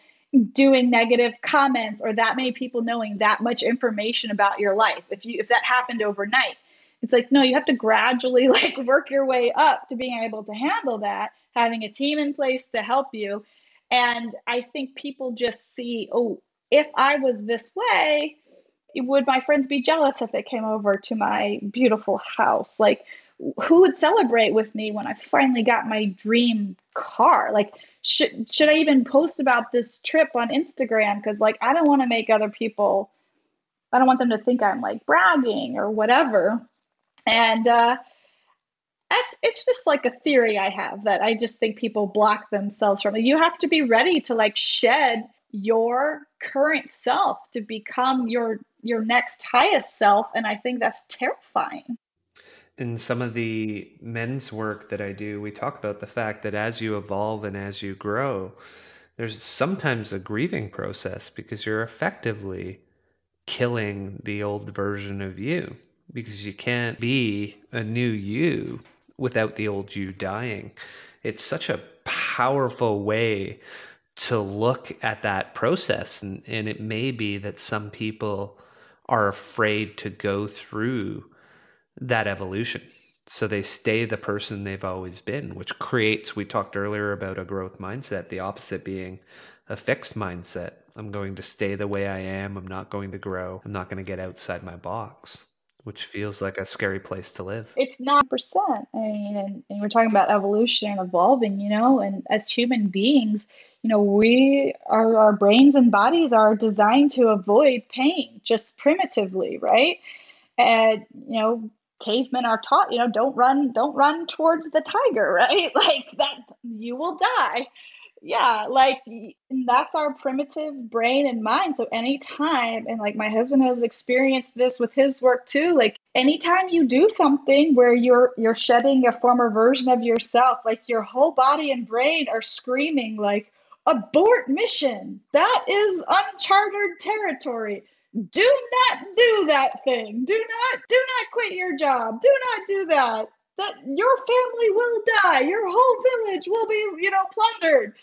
doing negative comments or that many people knowing that much information about your life? If you if that happened overnight, it's like no you have to gradually like work your way up to being able to handle that having a team in place to help you and i think people just see oh if i was this way would my friends be jealous if they came over to my beautiful house? Like who would celebrate with me when i finally got my dream car? Like should should i even post about this trip on instagram? Because like i don't want to make other people i don't want them to think i'm like bragging or whatever. And uh, it's, it's just like a theory I have that I just think people block themselves from. You have to be ready to like shed your current self to become your your next highest self and i think that's terrifying in some of the men's work that i do we talk about the fact that as you evolve and as you grow there's sometimes a grieving process because you're effectively killing the old version of you because you can't be a new you without the old you dying. It's such a powerful way to look at that process. And, and it may be that some people are afraid to go through that evolution. So they stay the person they've always been, which creates, we talked earlier about a growth mindset, the opposite being a fixed mindset. I'm going to stay the way I am. I'm not going to grow. I'm not going to get outside my box which feels like a scary place to live. It's not percent. I mean, and, and, we're talking about evolution and evolving, you know, and as human beings, you know, we our our brains and bodies are designed to avoid pain, just primitively, right? And you know, cavemen are taught, you know, don't run, don't run towards the tiger, right? Like that, you will die yeah like that's our primitive brain and mind so anytime and like my husband has experienced this with his work too like anytime you do something where you're you're shedding a former version of yourself like your whole body and brain are screaming like abort mission that is uncharted territory do not do that thing do not do not quit your job do not do that that your family will die, your whole village will be, you know, plundered.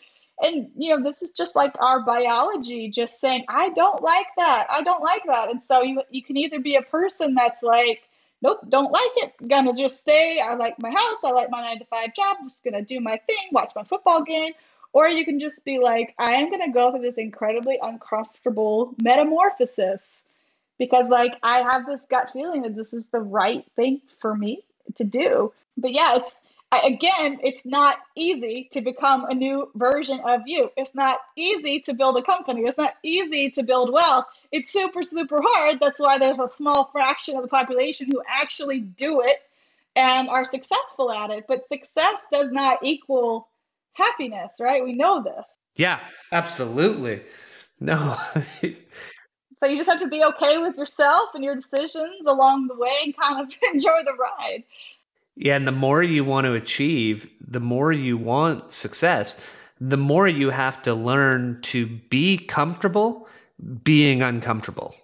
And, you know, this is just like our biology just saying, I don't like that. I don't like that. And so you, you can either be a person that's like, nope, don't like it. Gonna just stay. I like my house. I like my nine to five job. Just gonna do my thing, watch my football game. Or you can just be like, I am gonna go through this incredibly uncomfortable metamorphosis because, like, I have this gut feeling that this is the right thing for me to do. But yeah, it's again, it's not easy to become a new version of you. It's not easy to build a company. It's not easy to build wealth. It's super, super hard. That's why there's a small fraction of the population who actually do it and are successful at it. But success does not equal happiness, right? We know this. Yeah, absolutely. No. so you just have to be okay with yourself and your decisions along the way and kind of enjoy the ride. Yeah, and the more you want to achieve, the more you want success, the more you have to learn to be comfortable being uncomfortable.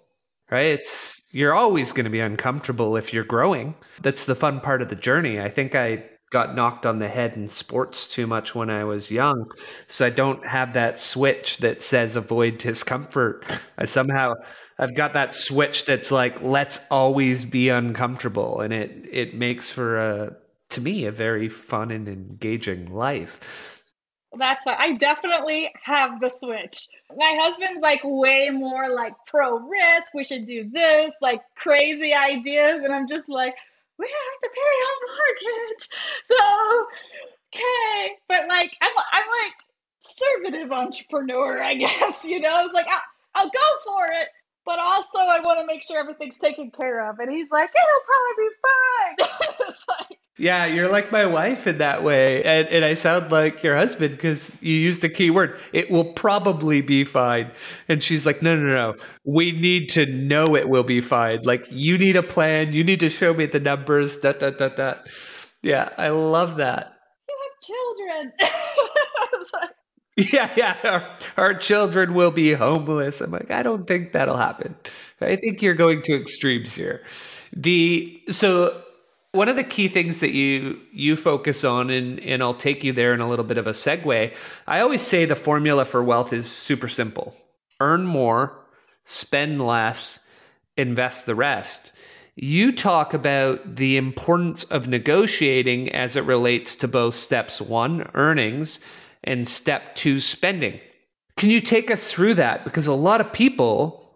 Right? It's you're always going to be uncomfortable if you're growing. That's the fun part of the journey. I think I got knocked on the head in sports too much when I was young. So I don't have that switch that says avoid discomfort. I somehow I've got that switch that's like let's always be uncomfortable and it it makes for a to me a very fun and engaging life. That's I definitely have the switch. My husband's like way more like pro risk. We should do this, like crazy ideas. And I'm just like, we have to pay our mortgage. So, okay. But like, I'm, I'm like conservative entrepreneur, I guess, you know, it's like, I'll, I'll go for it. But also, I want to make sure everything's taken care of. And he's like, it'll probably be fine. it's like, yeah, you're like my wife in that way. And, and I sound like your husband because you used the key word. It will probably be fine. And she's like, no, no, no. We need to know it will be fine. Like, you need a plan. You need to show me the numbers. Da, da, da, da. Yeah, I love that. You have children. yeah, yeah. Our, our children will be homeless. I'm like, I don't think that'll happen. I think you're going to extremes here. The so one of the key things that you you focus on and and I'll take you there in a little bit of a segue. I always say the formula for wealth is super simple. Earn more, spend less, invest the rest. You talk about the importance of negotiating as it relates to both steps 1, earnings, and step 2, spending. Can you take us through that because a lot of people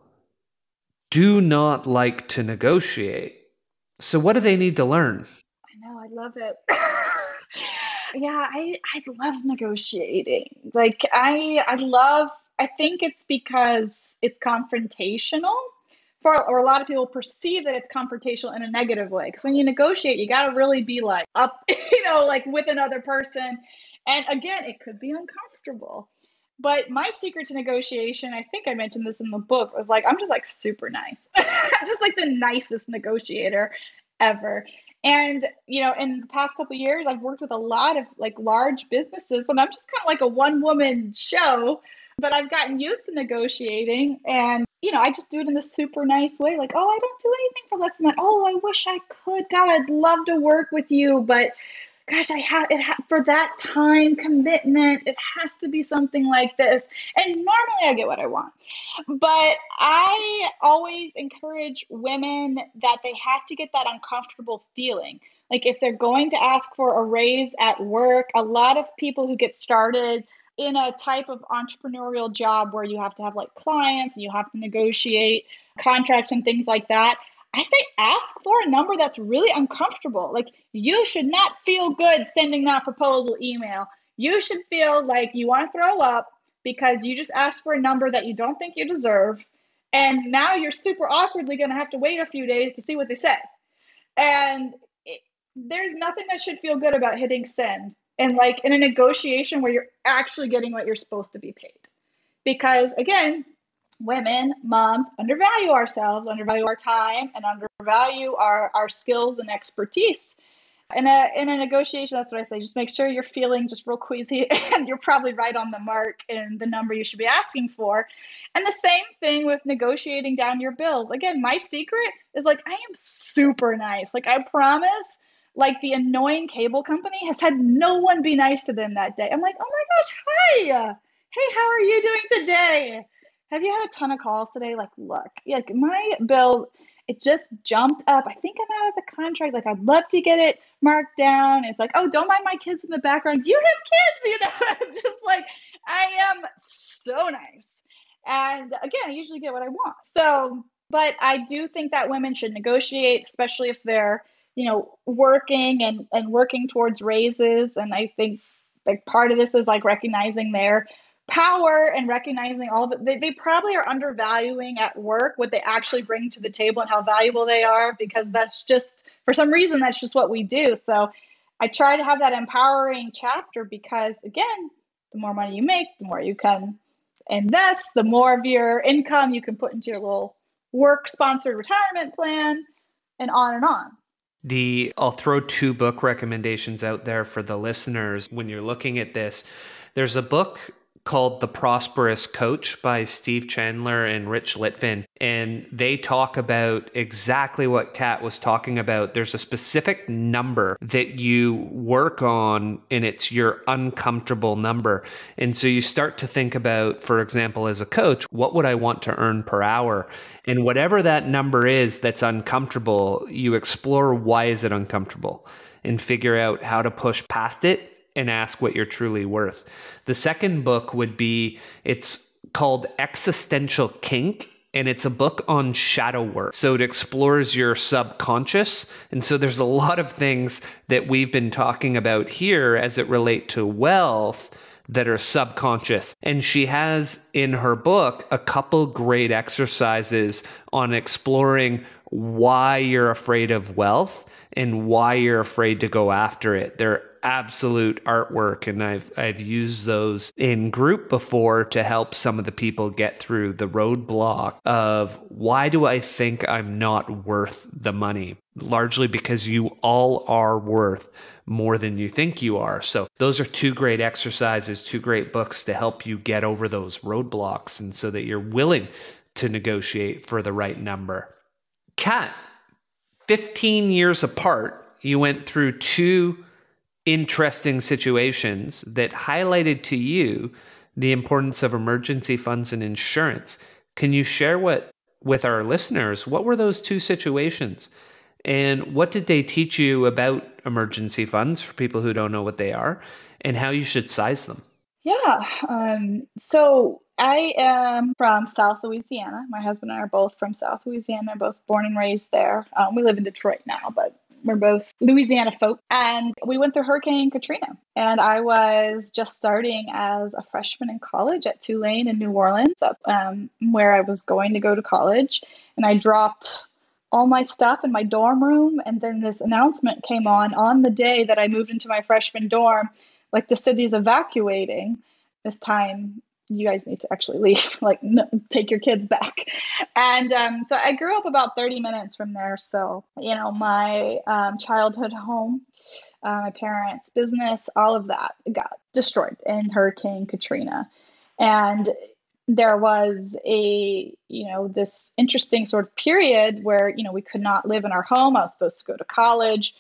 do not like to negotiate so, what do they need to learn? I know, I love it. yeah, I I love negotiating. Like I I love. I think it's because it's confrontational. For, or a lot of people perceive that it's confrontational in a negative way because when you negotiate you got to really be like up you know like with another person and again it could be uncomfortable but my secret to negotiation, I think I mentioned this in the book, was like I'm just like super nice. I'm just like the nicest negotiator ever. And you know, in the past couple years, I've worked with a lot of like large businesses, and I'm just kind of like a one woman show. But I've gotten used to negotiating, and you know, I just do it in this super nice way. Like, oh, I don't do anything for less than that. Oh, I wish I could. God, I'd love to work with you, but gosh, I have it ha- for that time commitment. It has to be something like this. And normally I get what I want. But I always encourage women that they have to get that uncomfortable feeling. Like if they're going to ask for a raise at work, a lot of people who get started in a type of entrepreneurial job where you have to have like clients and you have to negotiate contracts and things like that I say ask for a number that's really uncomfortable. Like you should not feel good sending that proposal email. You should feel like you want to throw up because you just asked for a number that you don't think you deserve. And now you're super awkwardly going to have to wait a few days to see what they said. And it, there's nothing that should feel good about hitting send and like in a negotiation where you're actually getting what you're supposed to be paid. Because again, women, moms, undervalue ourselves, undervalue our time, and undervalue our, our skills and expertise. In a, in a negotiation, that's what I say. Just make sure you're feeling just real queasy and you're probably right on the mark in the number you should be asking for. And the same thing with negotiating down your bills. Again, my secret is like I am super nice. Like I promise like the annoying cable company has had no one be nice to them that day. I'm like, oh my gosh, hi. Hey, how are you doing today? Have you had a ton of calls today? Like, look, like my bill, it just jumped up. I think I'm out of the contract. Like, I'd love to get it marked down. It's like, oh, don't mind my kids in the background. You have kids, you know, just like I am so nice. And again, I usually get what I want. So, but I do think that women should negotiate, especially if they're, you know, working and, and working towards raises. And I think like part of this is like recognizing their power and recognizing all that they, they probably are undervaluing at work what they actually bring to the table and how valuable they are because that's just for some reason that's just what we do so i try to have that empowering chapter because again the more money you make the more you can invest the more of your income you can put into your little work sponsored retirement plan and on and on the I'll throw two book recommendations out there for the listeners when you're looking at this. There's a book called The Prosperous Coach by Steve Chandler and Rich Litvin. And they talk about exactly what Kat was talking about. There's a specific number that you work on, and it's your uncomfortable number. And so you start to think about, for example, as a coach, what would I want to earn per hour? And whatever that number is that's uncomfortable, you explore why is it uncomfortable and figure out how to push past it and ask what you're truly worth. The second book would be it's called Existential Kink and it's a book on shadow work. So it explores your subconscious. And so there's a lot of things that we've been talking about here as it relate to wealth that are subconscious. And she has in her book a couple great exercises on exploring why you're afraid of wealth and why you're afraid to go after it. They're absolute artwork and I've I've used those in group before to help some of the people get through the roadblock of why do I think I'm not worth the money? Largely because you all are worth more than you think you are. So those are two great exercises, two great books to help you get over those roadblocks and so that you're willing to negotiate for the right number. Kat, 15 years apart, you went through two interesting situations that highlighted to you the importance of emergency funds and insurance. Can you share what with our listeners what were those two situations and what did they teach you about emergency funds for people who don't know what they are and how you should size them? Yeah. Um, so I am from South Louisiana. My husband and I are both from South Louisiana, both born and raised there. Um, we live in Detroit now, but we're both Louisiana folk. And we went through Hurricane Katrina. And I was just starting as a freshman in college at Tulane in New Orleans, um, where I was going to go to college. And I dropped all my stuff in my dorm room. And then this announcement came on on the day that I moved into my freshman dorm like the city's evacuating this time you guys need to actually leave, like no, take your kids back. And um, so I grew up about 30 minutes from there. So, you know, my um, childhood home, uh, my parents' business, all of that got destroyed in Hurricane Katrina. And there was a, you know, this interesting sort of period where, you know, we could not live in our home. I was supposed to go to college.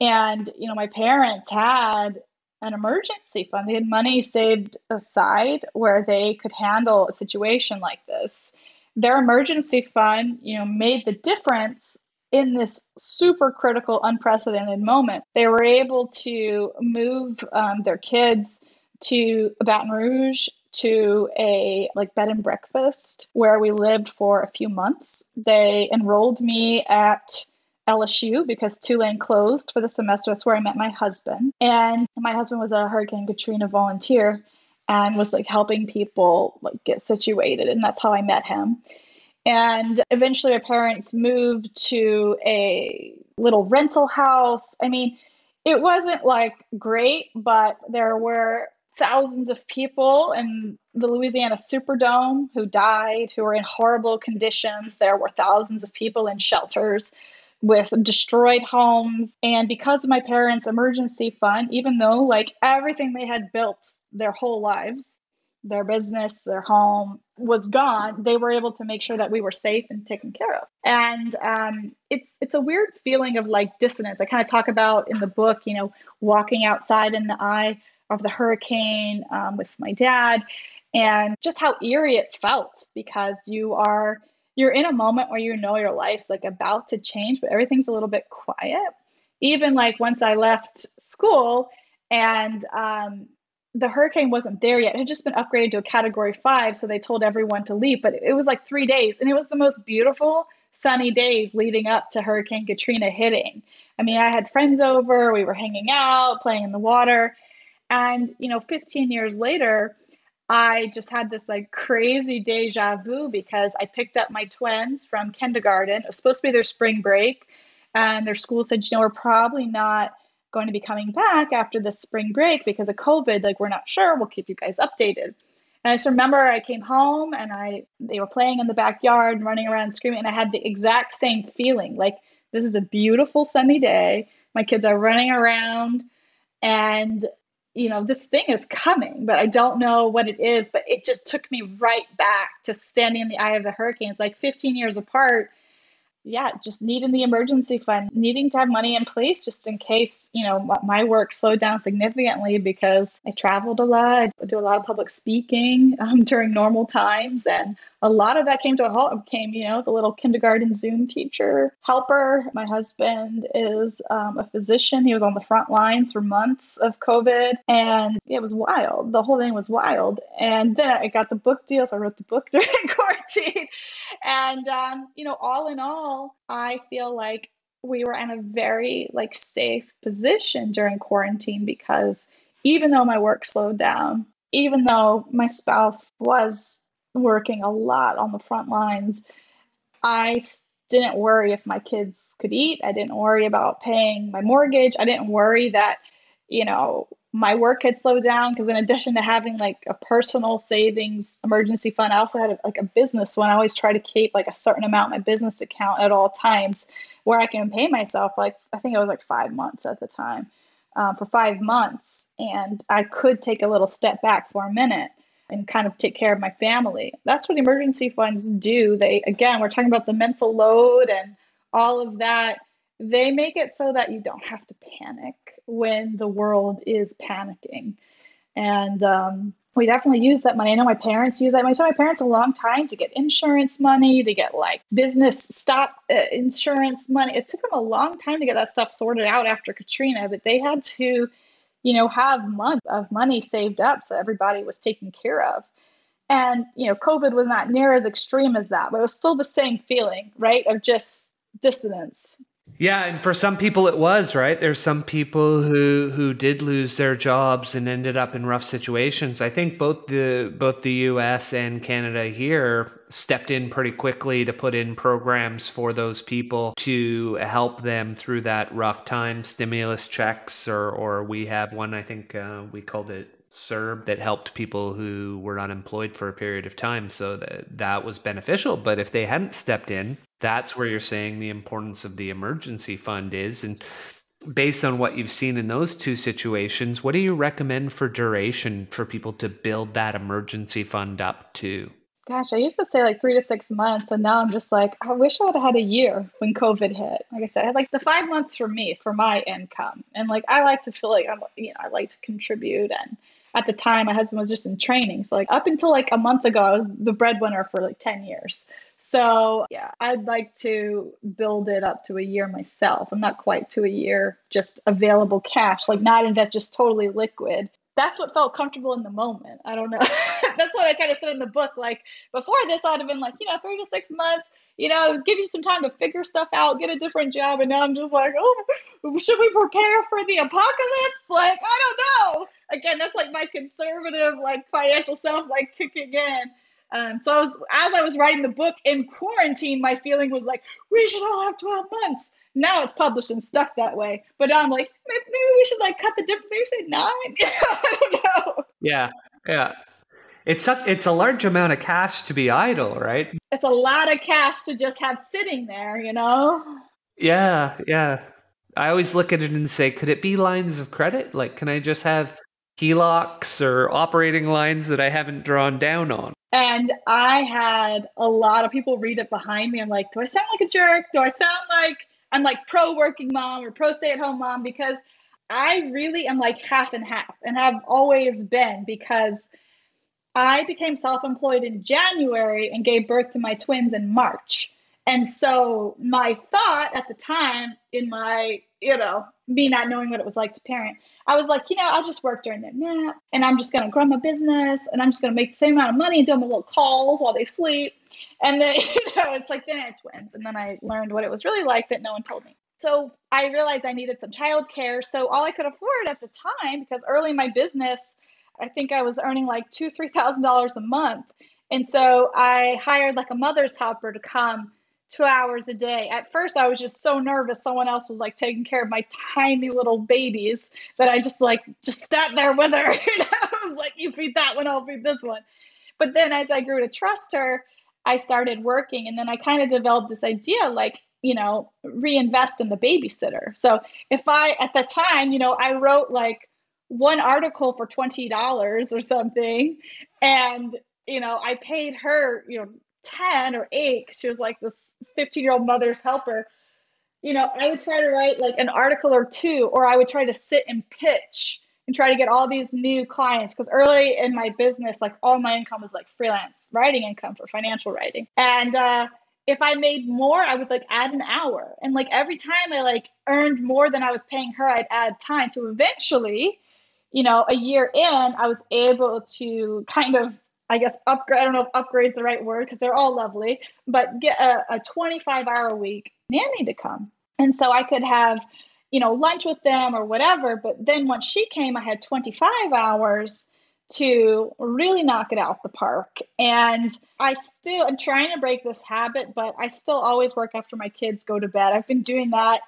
And, you know, my parents had an emergency fund. They had money saved aside where they could handle a situation like this. Their emergency fund, you know, made the difference in this super critical, unprecedented moment. They were able to move um, their kids to Baton Rouge to a like bed and breakfast where we lived for a few months. They enrolled me at LSU because Tulane closed for the semester. That's where I met my husband. And my husband was a Hurricane Katrina volunteer and was like helping people like get situated. And that's how I met him. And eventually my parents moved to a little rental house. I mean, it wasn't like great, but there were thousands of people in the Louisiana Superdome who died, who were in horrible conditions. There were thousands of people in shelters with destroyed homes. And because of my parents' emergency fund, even though like everything they had built their whole lives their business, their home was gone, they were able to make sure that we were safe and taken care of. And um, it's it's a weird feeling of like dissonance. I kind of talk about in the book, you know, walking outside in the eye of the hurricane um, with my dad, and just how eerie it felt because you are you're in a moment where you know your life's like about to change, but everything's a little bit quiet. Even like once I left school and um, the hurricane wasn't there yet. It had just been upgraded to a category five. So they told everyone to leave, but it was like three days. And it was the most beautiful sunny days leading up to Hurricane Katrina hitting. I mean, I had friends over, we were hanging out, playing in the water. And, you know, 15 years later, I just had this like crazy deja vu because I picked up my twins from kindergarten. It was supposed to be their spring break. And their school said, you know, we're probably not going to be coming back after the spring break because of COVID. Like, we're not sure. We'll keep you guys updated. And I just remember I came home and I they were playing in the backyard and running around screaming, and I had the exact same feeling. Like this is a beautiful sunny day. My kids are running around, and you know this thing is coming, but I don't know what it is. But it just took me right back to standing in the eye of the hurricane. It's like 15 years apart yeah, just needing the emergency fund, needing to have money in place just in case, you know, my work slowed down significantly because I traveled a lot. I do a lot of public speaking um, during normal times. And a lot of that came to a halt. Came, you know, the little kindergarten Zoom teacher helper. My husband is um, a physician. He was on the front lines for months of COVID, and it was wild. The whole thing was wild. And then I got the book deals I wrote the book during quarantine. And um, you know, all in all, I feel like we were in a very like safe position during quarantine because even though my work slowed down, even though my spouse was working a lot on the front lines, I didn't worry if my kids could eat. I didn't worry about paying my mortgage. I didn't worry that, you know, my work had slowed down because in addition to having like a personal savings emergency fund, I also had a, like a business one. I always try to keep like a certain amount in my business account at all times where I can pay myself. Like I think it was like five months at the time, um, for five months, and I could take a little step back for a minute and kind of take care of my family. That's what emergency funds do. They, again, we're talking about the mental load and all of that. They make it so that you don't have to panic when the world is panicking. And um, we definitely use that money. I know my parents use that money. So my parents a long time to get insurance money, to get like business stop uh, insurance money. It took them a long time to get that stuff sorted out after Katrina, but they had to you know, have months of money saved up so everybody was taken care of. And, you know, COVID was not near as extreme as that, but it was still the same feeling, right? Of just dissonance. Yeah, and for some people it was, right? There's some people who who did lose their jobs and ended up in rough situations. I think both the both the US and Canada here stepped in pretty quickly to put in programs for those people to help them through that rough time, stimulus checks or or we have one I think uh, we called it CERB that helped people who were unemployed for a period of time. So that that was beneficial. But if they hadn't stepped in, that's where you're saying the importance of the emergency fund is. And based on what you've seen in those two situations, what do you recommend for duration for people to build that emergency fund up to? Gosh, I used to say like three to six months, and now I'm just like, I wish I would have had a year when COVID hit. Like I said, I had like the five months for me for my income, and like I like to feel like I'm, you know, I like to contribute. And at the time, my husband was just in training, so like up until like a month ago, I was the breadwinner for like ten years. So, yeah, I'd like to build it up to a year myself. I'm not quite to a year, just available cash, like not invest, just totally liquid. That's what felt comfortable in the moment. I don't know. That's what I kind of said in the book. Like before this, I'd have been like, you know, three to six months, you know, give you some time to figure stuff out, get a different job. And now I'm just like, oh, should we prepare for the apocalypse? Like, I don't know. Again, that's like my conservative, like financial self, like kicking in. Um, so I was, as I was writing the book in quarantine, my feeling was like, we should all have 12 months. Now it's published and stuck that way. But I'm like, maybe, maybe we should like cut the difference, maybe say nine. I don't know. Yeah. Yeah. It's a, it's a large amount of cash to be idle, right? It's a lot of cash to just have sitting there, you know? Yeah. Yeah. I always look at it and say, could it be lines of credit? Like, can I just have HELOCs or operating lines that I haven't drawn down on. And I had a lot of people read it behind me. I'm like, do I sound like a jerk? Do I sound like I'm like pro working mom or pro stay at home mom? Because I really am like half and half and have always been because I became self employed in January and gave birth to my twins in March. And so my thought at the time in my, you know, me not knowing what it was like to parent, I was like, you know, I'll just work during their nap and I'm just going to grow my business and I'm just going to make the same amount of money and do my little calls while they sleep. And then, you know, it's like then I had twins. And then I learned what it was really like that no one told me. So I realized I needed some childcare. So all I could afford at the time, because early in my business, I think I was earning like two, three thousand dollars a month. And so I hired like a mother's helper to come two hours a day. At first, I was just so nervous. Someone else was like taking care of my tiny little babies that I just like just sat there with her. I was like, you feed that one, I'll feed this one. But then as I grew to trust her, I started working. And then I kind of developed this idea like, you know, reinvest in the babysitter. So if I, at the time, you know, I wrote like one article for $20 or something. And, you know, I paid her, you know, 10 or 8 she was like this 15 year old mother's helper. You know i would try to write like an article or two or i would try to sit and pitch and try to get all these new clients because early in my business like all my income was like freelance writing income for financial writing. And uh, if i made more i would like add an hour. And like every time i like earned more than i was paying her i'd add time. To eventually you know a year in i was able to kind of I guess upgrade. I don't know if upgrade is the right word because they're all lovely, but get a, a 25 hour a week nanny to come. And so I could have, you know, lunch with them or whatever. But then once she came, I had 25 hours to really knock it out the park. And I still am trying to break this habit, but I still always work after my kids go to bed. I've been doing that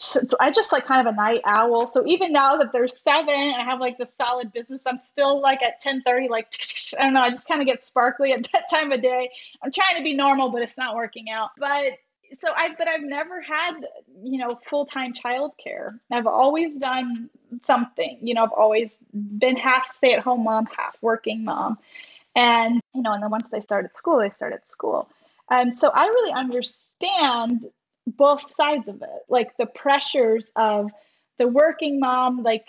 so, I just like kind of a night owl. So even now that there's seven and I have like the solid business, I'm still like at 10:30, like I don't know, I just kind of get sparkly at that time of day. I'm trying to be normal, but it's not working out. But so I but I've never had, you know, full-time childcare. I've always done something. You know, I've always been half stay-at-home mom, half working mom. And, you know, and then once they started school, they started school. And so I really understand both sides of it like the pressures of the working mom like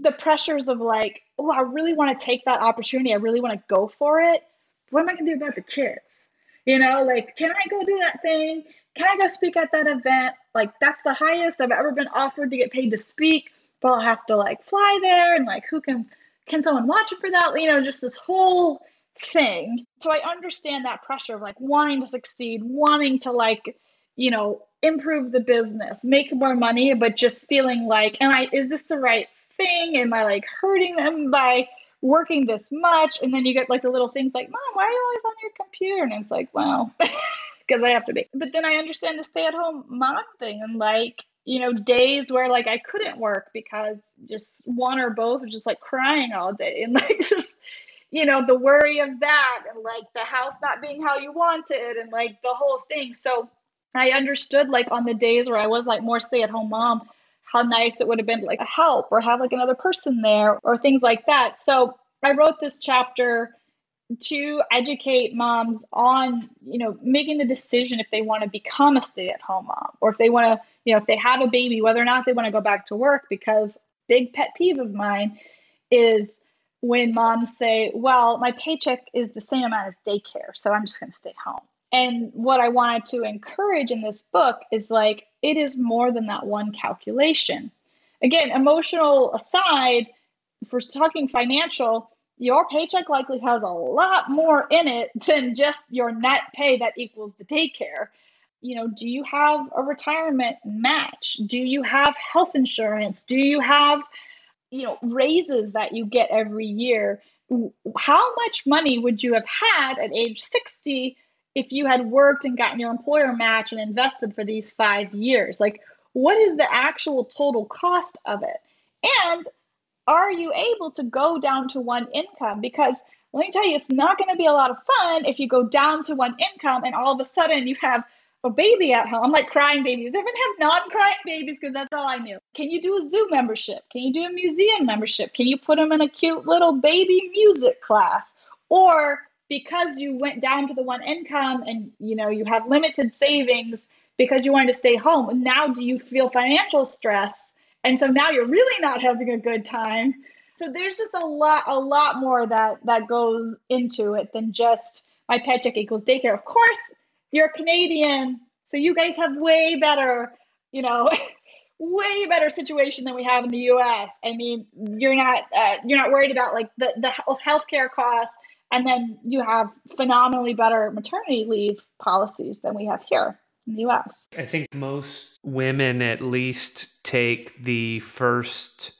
the pressures of like oh i really want to take that opportunity i really want to go for it. What am i going to do about the kids? You know like can i go do that thing? Can i go speak at that event? Like that's the highest i've ever been offered to get paid to speak but i'll have to like fly there and like who can can someone watch it for that? You know just this whole thing. So i understand that pressure of like wanting to succeed wanting to like you know improve the business, make more money, but just feeling like, am I, is this the right thing? Am I like hurting them by working this much? And then you get like the little things like, mom, why are you always on your computer? And it's like, well, because I have to be. But then I understand the stay at home mom thing and like, you know, days where like I couldn't work because just one or both was just like crying all day and like just, you know, the worry of that and like the house not being how you wanted and like the whole thing. So I understood like on the days where I was like more stay at home mom, how nice it would have been to like help or have like another person there or things like that. So I wrote this chapter to educate moms on, you know, making the decision if they want to become a stay at home mom or if they want to, you know, if they have a baby, whether or not they want to go back to work because big pet peeve of mine is when moms say, well, my paycheck is the same amount as daycare, so I'm just going to stay home. And what I wanted to encourage in this book is like, it is more than that one calculation. Again, emotional aside, for talking financial, your paycheck likely has a lot more in it than just your net pay that equals the daycare. You know, do you have a retirement match? Do you have health insurance? Do you have, you know, raises that you get every year? How much money would you have had at age 60 if you had worked and gotten your employer match and invested for these five years? Like, what is the actual total cost of it? And are you able to go down to one income? Because let me tell you, it's not going to be a lot of fun if you go down to one income and all of a sudden you have a baby at home. I'm like crying babies. Even have non-crying babies because that's all I knew. Can you do a zoo membership? Can you do a museum membership? Can you put them in a cute little baby music class? Or because you went down to the one income and you know you have limited savings because you wanted to stay home, now do you feel financial stress? And so now you're really not having a good time. So there's just a lot, a lot more that that goes into it than just my paycheck equals daycare. Of course, you're Canadian, so you guys have way better, you know, way better situation than we have in the U.S. I mean, you're not uh, you're not worried about like the the healthcare costs, and then you have phenomenally better maternity leave policies than we have here in the U.S. I think most women at least take the first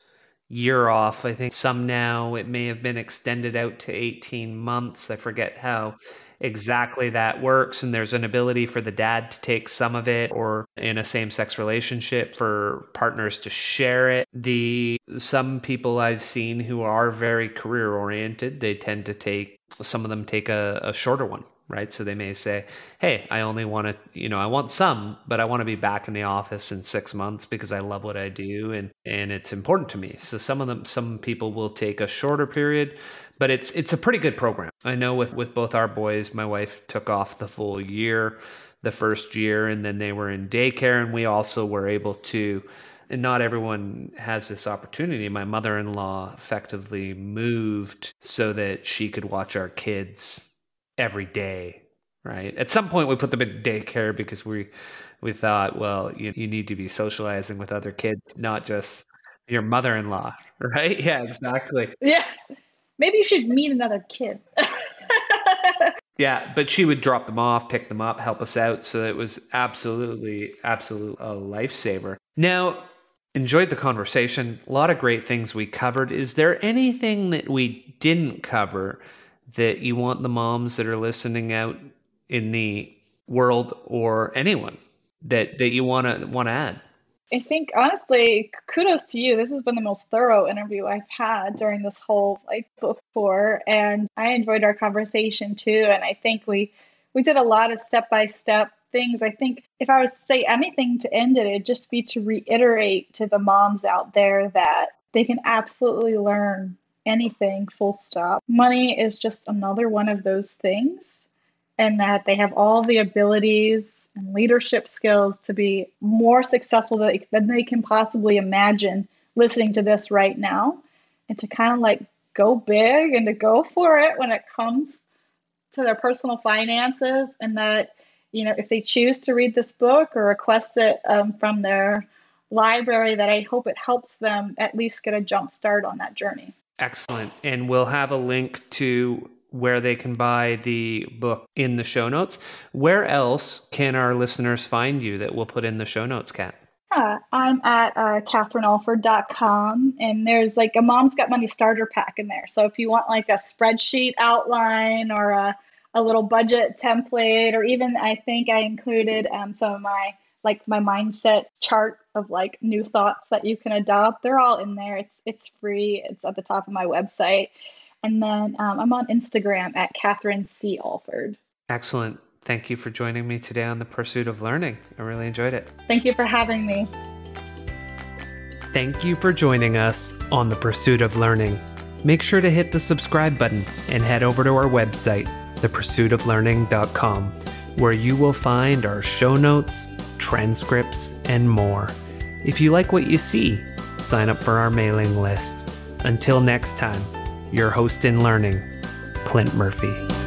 year off. I think some now it may have been extended out to 18 months. I forget how exactly that works and there's an ability for the dad to take some of it or in a same-sex relationship for partners to share it the some people i've seen who are very career oriented they tend to take some of them take a, a shorter one right? So they may say, "Hey, I only want to, you know, I want some, but I want to be back in the office in 6 months because I love what I do and and it's important to me." So some of them some people will take a shorter period, but it's it's a pretty good program. I know with with both our boys, my wife took off the full year the first year and then they were in daycare and we also were able to and not everyone has this opportunity. My mother in law effectively moved so that she could watch our kids every day, right? At some point, we put them in daycare because we we thought, well, you you need to be socializing with other kids, not just your mother-in-law, right? Yeah, exactly. Yeah, maybe you should meet another kid. yeah, but she would drop them off, pick them up, help us out. So it was absolutely, absolute a lifesaver. Now, enjoyed the conversation. A lot of great things we covered. Is there anything that we didn't cover that you want the moms that are listening out in the world or anyone that that you want to want to add? I think honestly, kudos to you. This has been the most thorough interview I've had during this whole like book tour, and I enjoyed our conversation too. And I think we we did a lot of step by step things. I think if I was to say anything to end it, it'd just be to reiterate to the moms out there that they can absolutely learn anything, full stop. Money is just another one of those things, and that they have all the abilities and leadership skills to be more successful than they can possibly imagine listening to this right now, and to kind of like go big and to go for it when it comes to their personal finances, and that you know if they choose to read this book or request it um, from their library that I hope it helps them at least get a jump start on that journey. Excellent. And we'll have a link to where they can buy the book in the show notes. Where else can our listeners find you that we'll put in the show notes, Kat? Yeah, I'm at uh, catherinealford.com and there's like a Mom's Got Money starter pack in there. So if you want like a spreadsheet outline or a, a little budget template, or even I think I included um, some of my like my mindset chart of like new thoughts that you can adopt. They're all in there. It's it's free. It's at the top of my website. And then um, I'm on Instagram at Catherine C. Alford. Excellent. Thank you for joining me today on the pursuit of learning. I really enjoyed it. Thank you for having me. Thank you for joining us on the pursuit of learning. Make sure to hit the subscribe button and head over to our website, thepursuitoflearning.com, where you will find our show notes transcripts, and more. If you like what you see, sign up for our mailing list. Until next time, your host in learning, Clint Murphy.